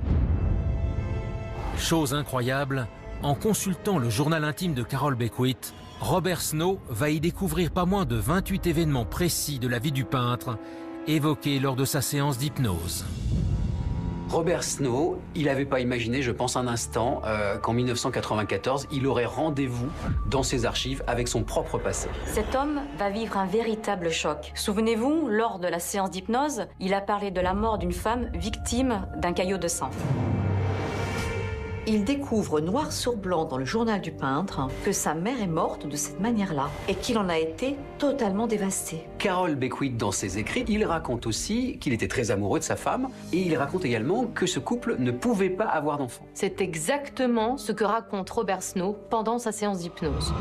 Chose incroyable, en consultant le journal intime de Carol Beckwith, Robert Snow va y découvrir pas moins de 28 événements précis de la vie du peintre évoqué lors de sa séance d'hypnose. Robert Snow, il n'avait pas imaginé, je pense un instant, euh, qu'en 1994, il aurait rendez-vous dans ses archives avec son propre passé. Cet homme va vivre un véritable choc. Souvenez-vous, lors de la séance d'hypnose, il a parlé de la mort d'une femme victime d'un caillot de sang. Il découvre noir sur blanc dans le journal du peintre que sa mère est morte de cette manière-là et qu'il en a été totalement dévasté. Carol Beckwith, dans ses écrits, il raconte aussi qu'il était très amoureux de sa femme et il raconte également que ce couple ne pouvait pas avoir d'enfants. C'est exactement ce que raconte Robert Snow pendant sa séance d'hypnose.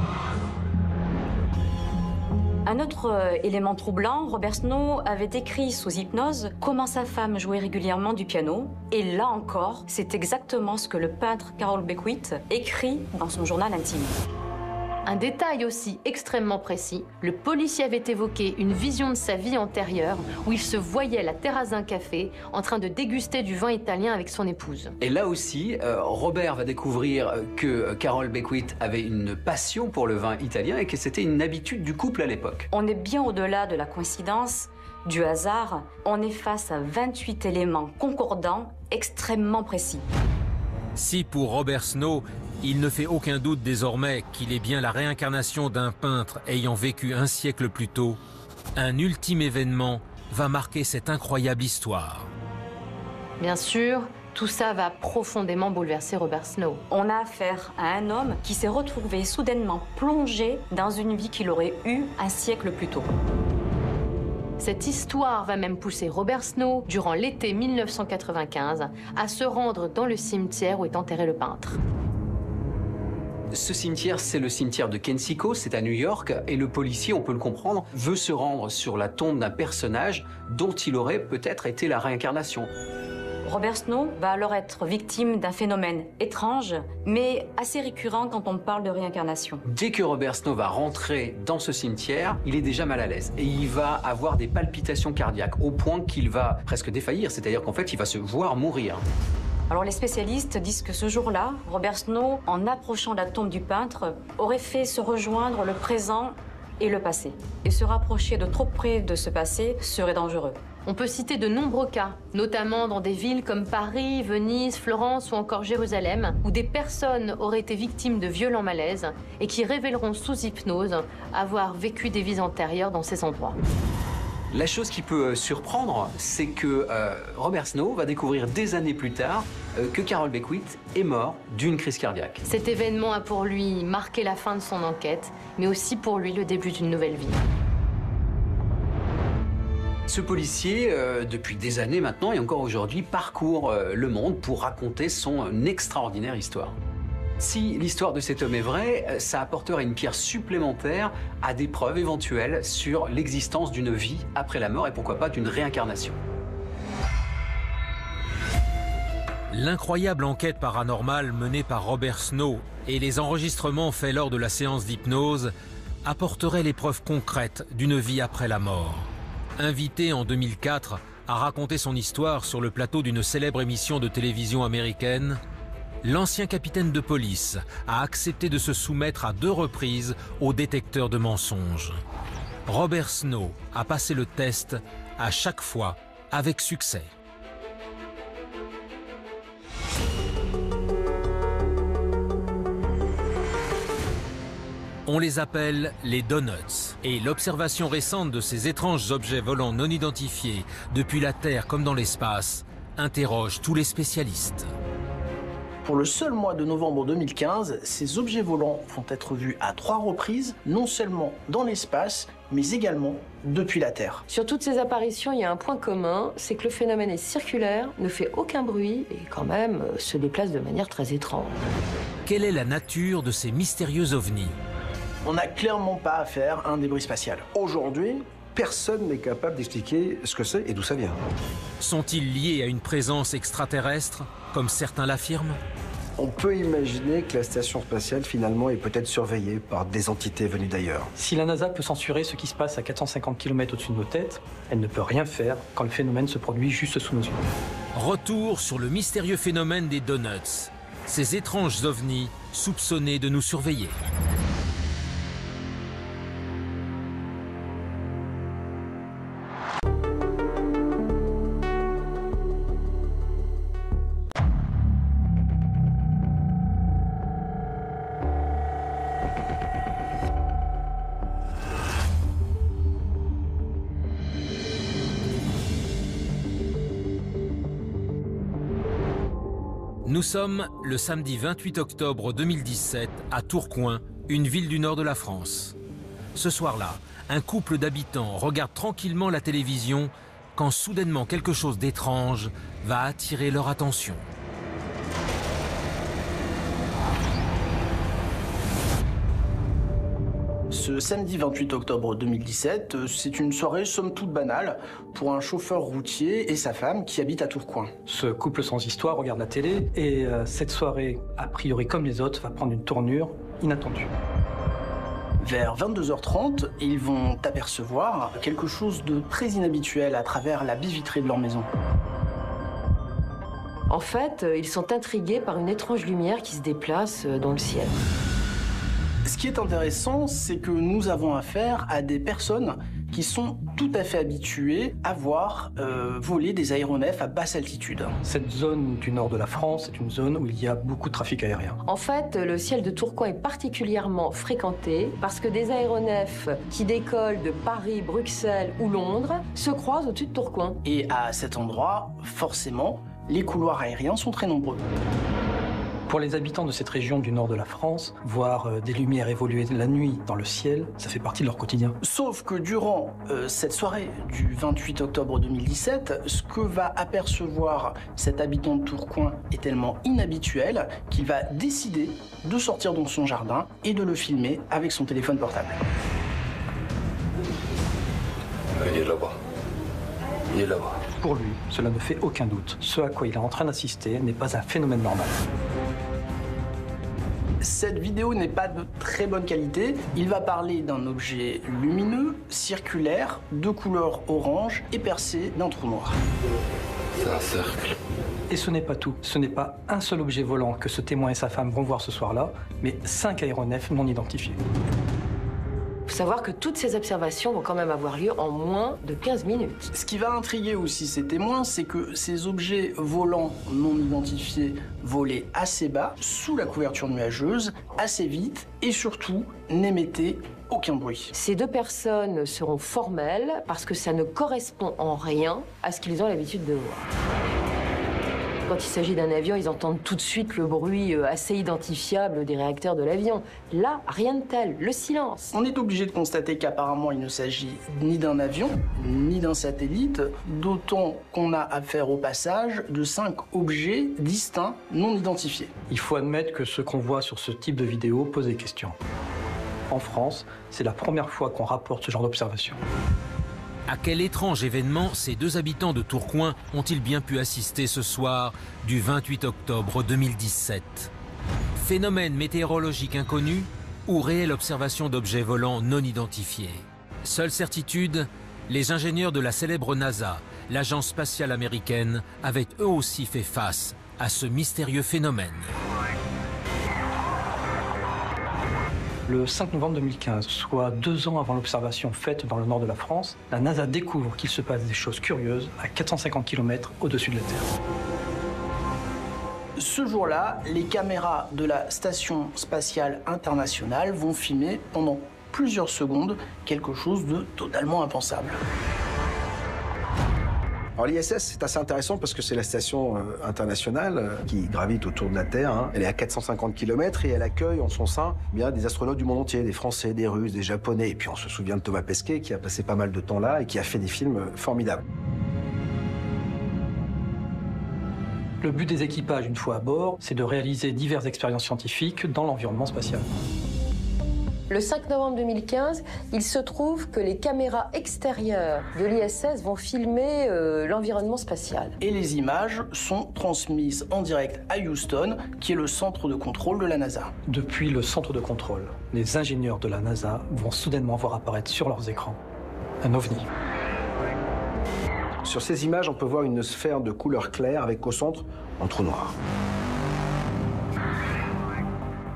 Un autre euh, élément troublant, Robert Snow avait décrit sous hypnose comment sa femme jouait régulièrement du piano. Et là encore, c'est exactement ce que le peintre Carol Beckwith écrit dans son journal intime. Un détail aussi extrêmement précis, le policier avait évoqué une vision de sa vie antérieure où il se voyait à la terrasse d'un café en train de déguster du vin italien avec son épouse. Et là aussi, euh, Robert va découvrir euh, que euh, Carol Beckwith avait une passion pour le vin italien et que c'était une habitude du couple à l'époque. On est bien au-delà de la coïncidence, du hasard. On est face à 28 éléments concordants, extrêmement précis. Si pour Robert Snow, il ne fait aucun doute désormais qu'il est bien la réincarnation d'un peintre ayant vécu un siècle plus tôt, un ultime événement va marquer cette incroyable histoire. Bien sûr, tout ça va profondément bouleverser Robert Snow. On a affaire à un homme qui s'est retrouvé soudainement plongé dans une vie qu'il aurait eue un siècle plus tôt. Cette histoire va même pousser Robert Snow, durant l'été 1995, à se rendre dans le cimetière où est enterré le peintre. Ce cimetière, c'est le cimetière de Kensico, c'est à New York, et le policier, on peut le comprendre, veut se rendre sur la tombe d'un personnage dont il aurait peut-être été la réincarnation. Robert Snow va alors être victime d'un phénomène étrange, mais assez récurrent quand on parle de réincarnation. Dès que Robert Snow va rentrer dans ce cimetière, il est déjà mal à l'aise et il va avoir des palpitations cardiaques au point qu'il va presque défaillir, c'est-à-dire qu'en fait il va se voir mourir. Alors les spécialistes disent que ce jour-là, Robert Snow, en approchant la tombe du peintre, aurait fait se rejoindre le présent et le passé. Et se rapprocher de trop près de ce passé serait dangereux. On peut citer de nombreux cas, notamment dans des villes comme Paris, Venise, Florence ou encore Jérusalem, où des personnes auraient été victimes de violents malaises et qui révéleront sous hypnose avoir vécu des vies antérieures dans ces endroits. La chose qui peut euh, surprendre, c'est que euh, Robert Snow va découvrir des années plus tard euh, que Carol Beckwith est mort d'une crise cardiaque. Cet événement a pour lui marqué la fin de son enquête, mais aussi pour lui le début d'une nouvelle vie. Ce policier, depuis des années maintenant et encore aujourd'hui, parcourt le monde pour raconter son extraordinaire histoire. Si l'histoire de cet homme est vraie, euh, ça apporterait une pierre supplémentaire à des preuves éventuelles sur l'existence d'une vie après la mort et pourquoi pas d'une réincarnation. L'incroyable enquête paranormale menée par Robert Snow et les enregistrements faits lors de la séance d'hypnose apporteraient les preuves concrètes d'une vie après la mort. Invité en 2004 à raconter son histoire sur le plateau d'une célèbre émission de télévision américaine, l'ancien capitaine de police a accepté de se soumettre à deux reprises au détecteur de mensonges. Robert Snow a passé le test à chaque fois avec succès. On les appelle les donuts. Et l'observation récente de ces étranges objets volants non identifiés, depuis la Terre comme dans l'espace, interroge tous les spécialistes. Pour le seul mois de novembre 2015, ces objets volants vont être vus à trois reprises, non seulement dans l'espace, mais également depuis la Terre. Sur toutes ces apparitions, il y a un point commun, c'est que le phénomène est circulaire, ne fait aucun bruit et quand même euh, se déplace de manière très étrange. Quelle est la nature de ces mystérieux ovnis? On n'a clairement pas affaire à un débris spatial. Aujourd'hui, personne n'est capable d'expliquer ce que c'est et d'où ça vient. Sont-ils liés à une présence extraterrestre, comme certains l'affirment on peut imaginer que la station spatiale finalement est peut-être surveillée par des entités venues d'ailleurs. Si la NASA peut censurer ce qui se passe à 450 km au-dessus de nos têtes, elle ne peut rien faire quand le phénomène se produit juste sous nos yeux. Retour sur le mystérieux phénomène des donuts, ces étranges ovnis soupçonnés de nous surveiller. Sommes le samedi 28 octobre 2017 à Tourcoing, une ville du nord de la France. Ce soir-là, un couple d'habitants regarde tranquillement la télévision quand soudainement quelque chose d'étrange va attirer leur attention. Ce samedi 28 octobre 2017, euh, c'est une soirée somme toute banale pour un chauffeur routier et sa femme qui habitent à Tourcoing. Ce couple sans histoire regarde la télé et euh, cette soirée, a priori comme les autres, va prendre une tournure inattendue. Vers 22h30, ils vont apercevoir quelque chose de très inhabituel à travers la baie vitrée de leur maison. En fait, euh, ils sont intrigués par une étrange lumière qui se déplace dans le ciel. Ce qui est intéressant, c'est que nous avons affaire à des personnes qui sont tout à fait habituées à voir euh, voler des aéronefs à basse altitude. Cette zone du nord de la France est une zone où il y a beaucoup de trafic aérien. En fait, le ciel de Tourcoing est particulièrement fréquenté parce que des aéronefs qui décollent de Paris, Bruxelles ou Londres se croisent au-dessus de Tourcoing. Et à cet endroit, forcément, les couloirs aériens sont très nombreux. Pour les habitants de cette région du nord de la France, voir euh, des lumières évoluer la nuit dans le ciel, ça fait partie de leur quotidien. Sauf que durant euh, cette soirée du 28 octobre 2017, ce que va apercevoir cet habitant de Tourcoing est tellement inhabituel qu'il va décider de sortir dans son jardin et de le filmer avec son téléphone portable. Il est là-bas. Il est là-bas. Pour lui, cela ne fait aucun doute. Ce à quoi il est en train d'assister n'est pas un phénomène normal. Cette vidéo n'est pas de très bonne qualité. Il va parler d'un objet lumineux, circulaire, de couleur orange et percé d'un trou noir. C'est un cercle. Et ce n'est pas tout. Ce n'est pas un seul objet volant que ce témoin et sa femme vont voir ce soir-là, mais cinq aéronefs non identifiés. Il faut savoir que toutes ces observations vont quand même avoir lieu en moins de 15 minutes. Ce qui va intriguer aussi ces témoins, c'est que ces objets volants non identifiés volaient assez bas, sous la couverture nuageuse, assez vite et surtout n'émettaient aucun bruit. Ces deux personnes seront formelles parce que ça ne correspond en rien à ce qu'ils ont l'habitude de voir. Quand il s'agit d'un avion, ils entendent tout de suite le bruit euh, assez identifiable des réacteurs de l'avion. Là, rien de tel, le silence. On est obligé de constater qu'apparemment il ne s'agit ni d'un avion, ni d'un satellite, d'autant qu'on a affaire au passage de cinq objets distincts non identifiés. Il faut admettre que ce qu'on voit sur ce type de vidéo pose des questions. En France, c'est la première fois qu'on rapporte ce genre d'observation. À quel étrange événement ces deux habitants de Tourcoing ont-ils bien pu assister ce soir du 28 octobre 2017 Phénomène météorologique inconnu ou réelle observation d'objets volants non identifiés? Seule certitude, les ingénieurs de la célèbre NASA, l'agence spatiale américaine, avaient eux aussi fait face à ce mystérieux phénomène. Le 5 novembre 2015, soit deux ans avant l'observation faite dans le nord de la France, la NASA découvre qu'il se passe des choses curieuses à 450 km au-dessus de la Terre. Ce jour-là, les caméras de la Station spatiale internationale vont filmer pendant plusieurs secondes quelque chose de totalement impensable. L'ISS, c'est assez intéressant parce que c'est la station euh, internationale euh, qui gravite autour de la Terre. hein. Elle est à 450 km et elle accueille en son sein eh bien des astronautes du monde entier, des Français, des Russes, des Japonais. Et puis on se souvient de Thomas Pesquet qui a passé pas mal de temps là et qui a fait des films euh, formidables. Le but des équipages, une fois à bord, c'est de réaliser diverses expériences scientifiques dans l'environnement spatial. Le 5 novembre 2015, il se trouve que les caméras extérieures de l'ISS vont filmer euh, l'environnement spatial. Et les images sont transmises en direct à Houston, qui est le centre de contrôle de la NASA. Depuis le centre de contrôle, les ingénieurs de la NASA vont soudainement voir apparaître sur leurs écrans un ovni. Sur ces images, on peut voir une sphère de couleur claire avec au centre un trou noir.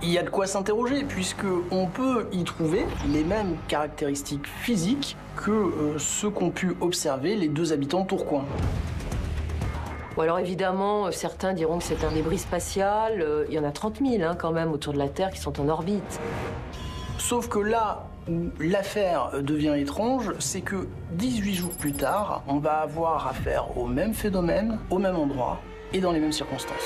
Il y a de quoi s'interroger, puisque on peut y trouver les mêmes caractéristiques physiques que euh, ceux qu'ont pu observer les deux habitants de Tourcoing. Bon, alors évidemment, euh, certains diront que c'est un débris spatial. Euh, Il y en a 30 000 hein, quand même autour de la Terre qui sont en orbite. Sauf que là où l'affaire devient étrange, c'est que 18 jours plus tard, on va avoir affaire au même phénomène, au même endroit et dans les mêmes circonstances.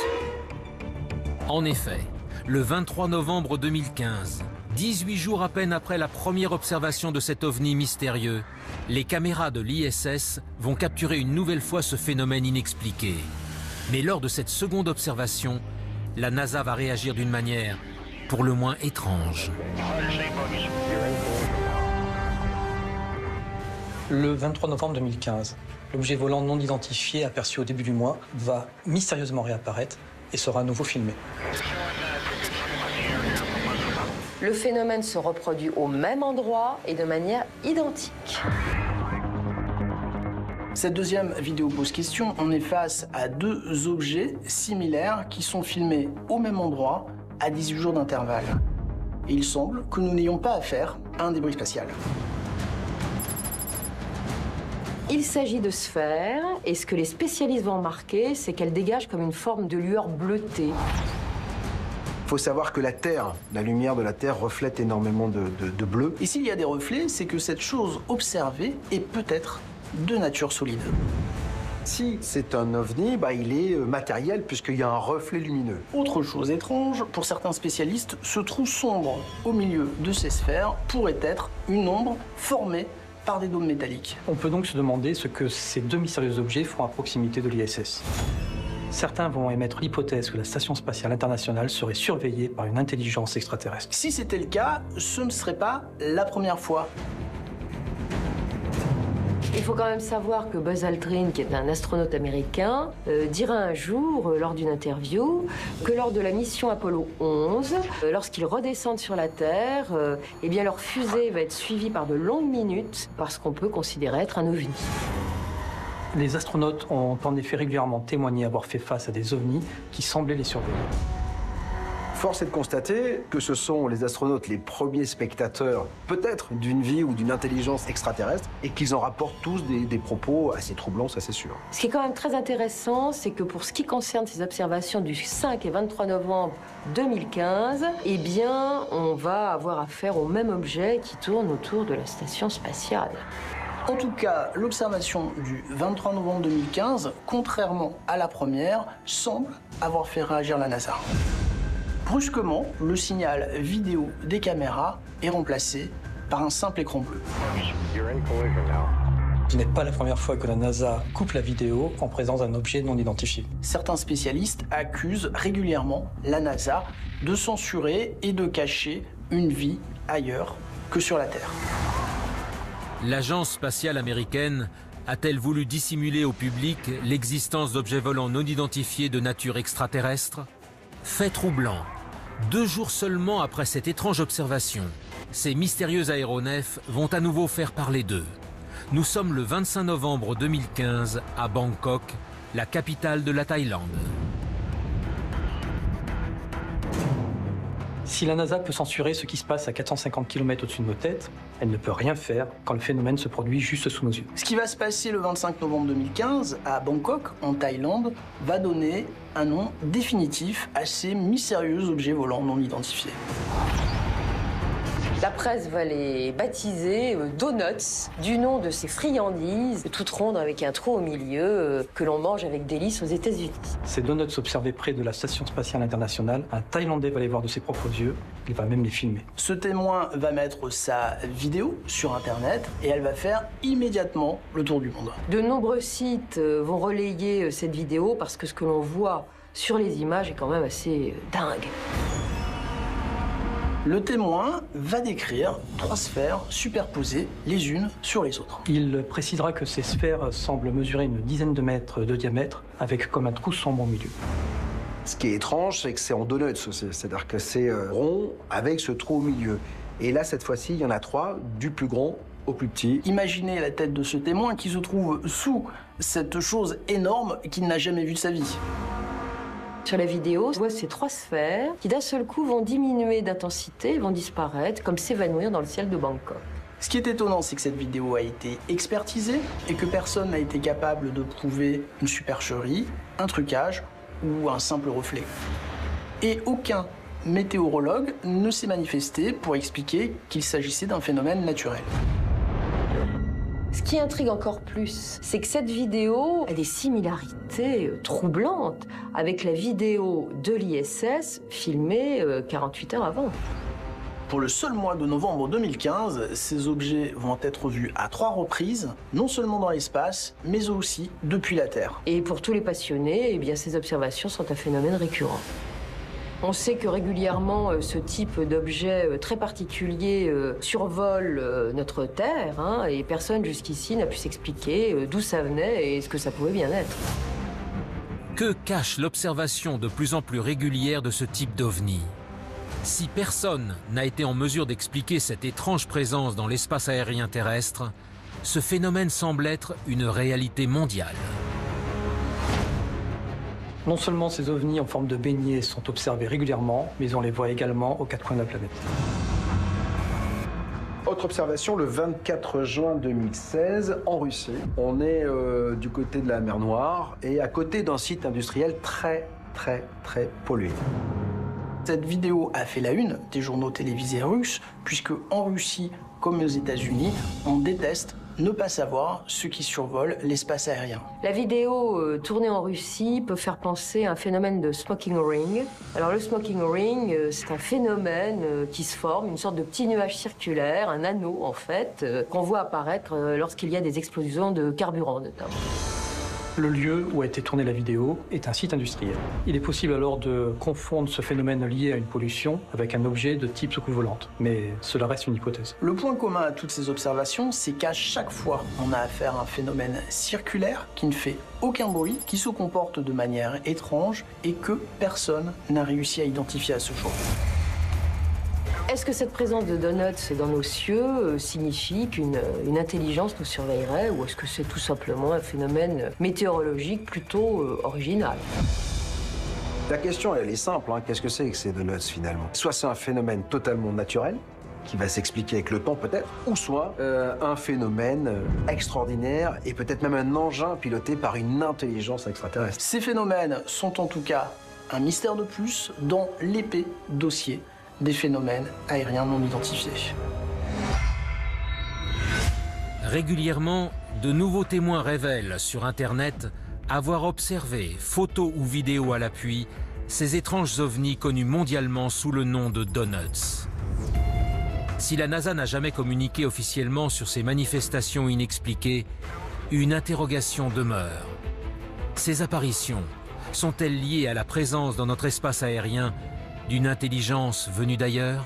En effet, le 23 novembre 2015, 18 jours à peine après la première observation de cet ovni mystérieux, les caméras de l'ISS vont capturer une nouvelle fois ce phénomène inexpliqué. Mais lors de cette seconde observation, la NASA va réagir d'une manière pour le moins étrange. Le 23 novembre 2015, l'objet volant non identifié aperçu au début du mois va mystérieusement réapparaître et sera à nouveau filmé. Le phénomène se reproduit au même endroit et de manière identique. Cette deuxième vidéo pose question. On est face à deux objets similaires qui sont filmés au même endroit à 18 jours d'intervalle. Et il semble que nous n'ayons pas affaire à un débris spatial. Il s'agit de sphères et ce que les spécialistes vont remarquer, c'est qu'elles dégagent comme une forme de lueur bleutée. Il faut savoir que la Terre, la lumière de la Terre reflète énormément de, de- de bleu. Et s'il y a des reflets, c'est que cette chose observée est peut-être de nature solide. Si c'est un ovni, bah, il est euh, matériel puisqu'il y a un reflet lumineux. Autre chose étrange, pour certains spécialistes, ce trou sombre au milieu de ces sphères pourrait être une ombre formée par des dômes métalliques. On peut donc se demander ce que ces deux mystérieux objets font à proximité de l'ISS. Certains vont émettre l'hypothèse que la Station spatiale internationale serait surveillée par une intelligence extraterrestre. Si c'était le cas, ce ne serait pas la première fois. Il faut quand même savoir que Buzz Aldrin, qui est un astronaute américain, euh, dira un jour, euh, lors d'une interview, que lors de la mission Apollo 11, euh, lorsqu'ils redescendent sur la Terre, euh, eh bien leur fusée va être suivie par de longues minutes parce qu'on peut considérer être un ovni. Les astronautes ont en effet régulièrement témoigné avoir fait face à des ovnis qui semblaient les surveiller. Force est de constater que ce sont les astronautes les premiers spectateurs, peut-être d'une vie ou d'une intelligence extraterrestre, et qu'ils en rapportent tous des, des propos assez troublants, ça c'est sûr. Ce qui est quand même très intéressant, c'est que pour ce qui concerne ces observations du 5 et 23 novembre 2015, eh bien, on va avoir affaire au même objet qui tourne autour de la station spatiale. En tout cas, l'observation du 23 novembre 2015, contrairement à la première, semble avoir fait réagir la NASA. Brusquement, le signal vidéo des caméras est remplacé par un simple écran bleu. Ce n'est pas la première fois que la NASA coupe la vidéo en présence d'un objet non identifié. Certains spécialistes accusent régulièrement la NASA de censurer et de cacher une vie ailleurs que sur la Terre. L'agence spatiale américaine a-t-elle voulu dissimuler au public l'existence d'objets volants non identifiés de nature extraterrestre? Fait troublant. Deux jours seulement après cette étrange observation, ces mystérieux aéronefs vont à nouveau faire parler d'eux. Nous sommes le 25 novembre 2015 à Bangkok, la capitale de la Thaïlande. Si la NASA peut censurer ce qui se passe à 450 km au-dessus de nos têtes, elle ne peut rien faire quand le phénomène se produit juste sous nos yeux. Ce qui va se passer le 25 novembre 2015 à Bangkok, en Thaïlande, va donner un nom définitif à ces mystérieux objets volants non identifiés. La presse va les baptiser euh, donuts, du nom de ces friandises, toutes rondes avec un trou au milieu, euh, que l'on mange avec délice aux États-Unis. Ces donuts observés près de la Station spatiale internationale, un Thaïlandais va les voir de ses propres yeux, il va même les filmer. Ce témoin va mettre sa vidéo sur Internet et elle va faire immédiatement le tour du monde. De nombreux sites euh, vont relayer cette vidéo parce que ce que l'on voit sur les images est quand même assez dingue. Le témoin va décrire trois sphères superposées les unes sur les autres. Il précisera que ces sphères semblent mesurer une dizaine de mètres de diamètre, avec comme un trou sombre au milieu. Ce qui est étrange, c'est que c'est en donuts, c'est- c'est-à-dire que c'est euh, rond avec ce trou au milieu. Et là, cette fois-ci, il y en a trois, du plus grand au plus petit. Imaginez la tête de ce témoin qui se trouve sous cette chose énorme qu'il n'a jamais vue de sa vie. Sur la vidéo, on voit ces trois sphères qui d'un seul coup vont diminuer d'intensité, vont disparaître, comme s'évanouir dans le ciel de Bangkok. Ce qui est étonnant, c'est que cette vidéo a été expertisée et que personne n'a été capable de prouver une supercherie, un trucage ou un simple reflet. Et aucun météorologue ne s'est manifesté pour expliquer qu'il s'agissait d'un phénomène naturel. Ce qui intrigue encore plus, c'est que cette vidéo a des similarités euh, troublantes avec la vidéo de l'ISS filmée 48 euh, heures avant. Pour le seul mois de novembre 2015, ces objets vont être vus à trois reprises, non seulement dans l'espace, mais aussi depuis la Terre. Et pour tous les passionnés, eh bien, ces observations sont un phénomène récurrent. On sait que régulièrement, euh, ce type d'objet euh, très particulier euh, survole notre Terre, hein, et personne jusqu'ici n'a pu s'expliquer d'où ça venait et ce que ça pouvait bien être. Que cache l'observation de plus en plus régulière de ce type d'ovni? Si personne n'a été en mesure d'expliquer cette étrange présence dans l'espace aérien terrestre, ce phénomène semble être une réalité mondiale. Non seulement ces ovnis en forme de beignets sont observés régulièrement, mais on les voit également aux quatre coins de la planète. Autre observation, le 24 juin 2016, en Russie. On est euh, du côté de la mer Noire et à côté d'un site industriel très, très, très pollué. Cette vidéo a fait la une des journaux télévisés russes, puisque en Russie, comme aux États-Unis, on déteste ne pas savoir ce qui survole l'espace aérien. La vidéo euh, tournée en Russie peut faire penser à un phénomène de smoking ring. Alors le smoking ring, euh, c'est un phénomène euh, qui se forme, une sorte de petit nuage circulaire, un anneau en fait, qu'on voit apparaître lorsqu'il y a des explosions de carburant notamment. Le lieu où a été tournée la vidéo est un site industriel. Il est possible alors de confondre ce phénomène lié à une pollution avec un objet de type soucoupe volante, mais cela reste une hypothèse. Le point commun à toutes ces observations, c'est qu'à chaque fois, on a affaire à un phénomène circulaire qui ne fait aucun bruit, qui se comporte de manière étrange et que personne n'a réussi à identifier à ce jour. Est-ce que cette présence de donuts dans nos cieux euh, signifie qu'une euh, intelligence nous surveillerait ou est-ce que c'est tout simplement un phénomène météorologique plutôt euh, original? La question, elle est simple. Hein. Qu'est-ce que c'est que ces donuts finalement? Soit c'est un phénomène totalement naturel, qui va s'expliquer avec le temps peut-être, ou soit un phénomène extraordinaire et peut-être même un engin piloté par une intelligence extraterrestre. Ces phénomènes sont en tout cas un mystère de plus dans l'épais dossier des phénomènes aériens non identifiés. Régulièrement, de nouveaux témoins révèlent sur Internet avoir observé, photos ou vidéos à l'appui, ces étranges ovnis connus mondialement sous le nom de Donuts. Si la NASA n'a jamais communiqué officiellement sur ces manifestations inexpliquées, une interrogation demeure. Ces apparitions sont-elles liées à la présence dans notre espace aérien d'une intelligence venue d'ailleurs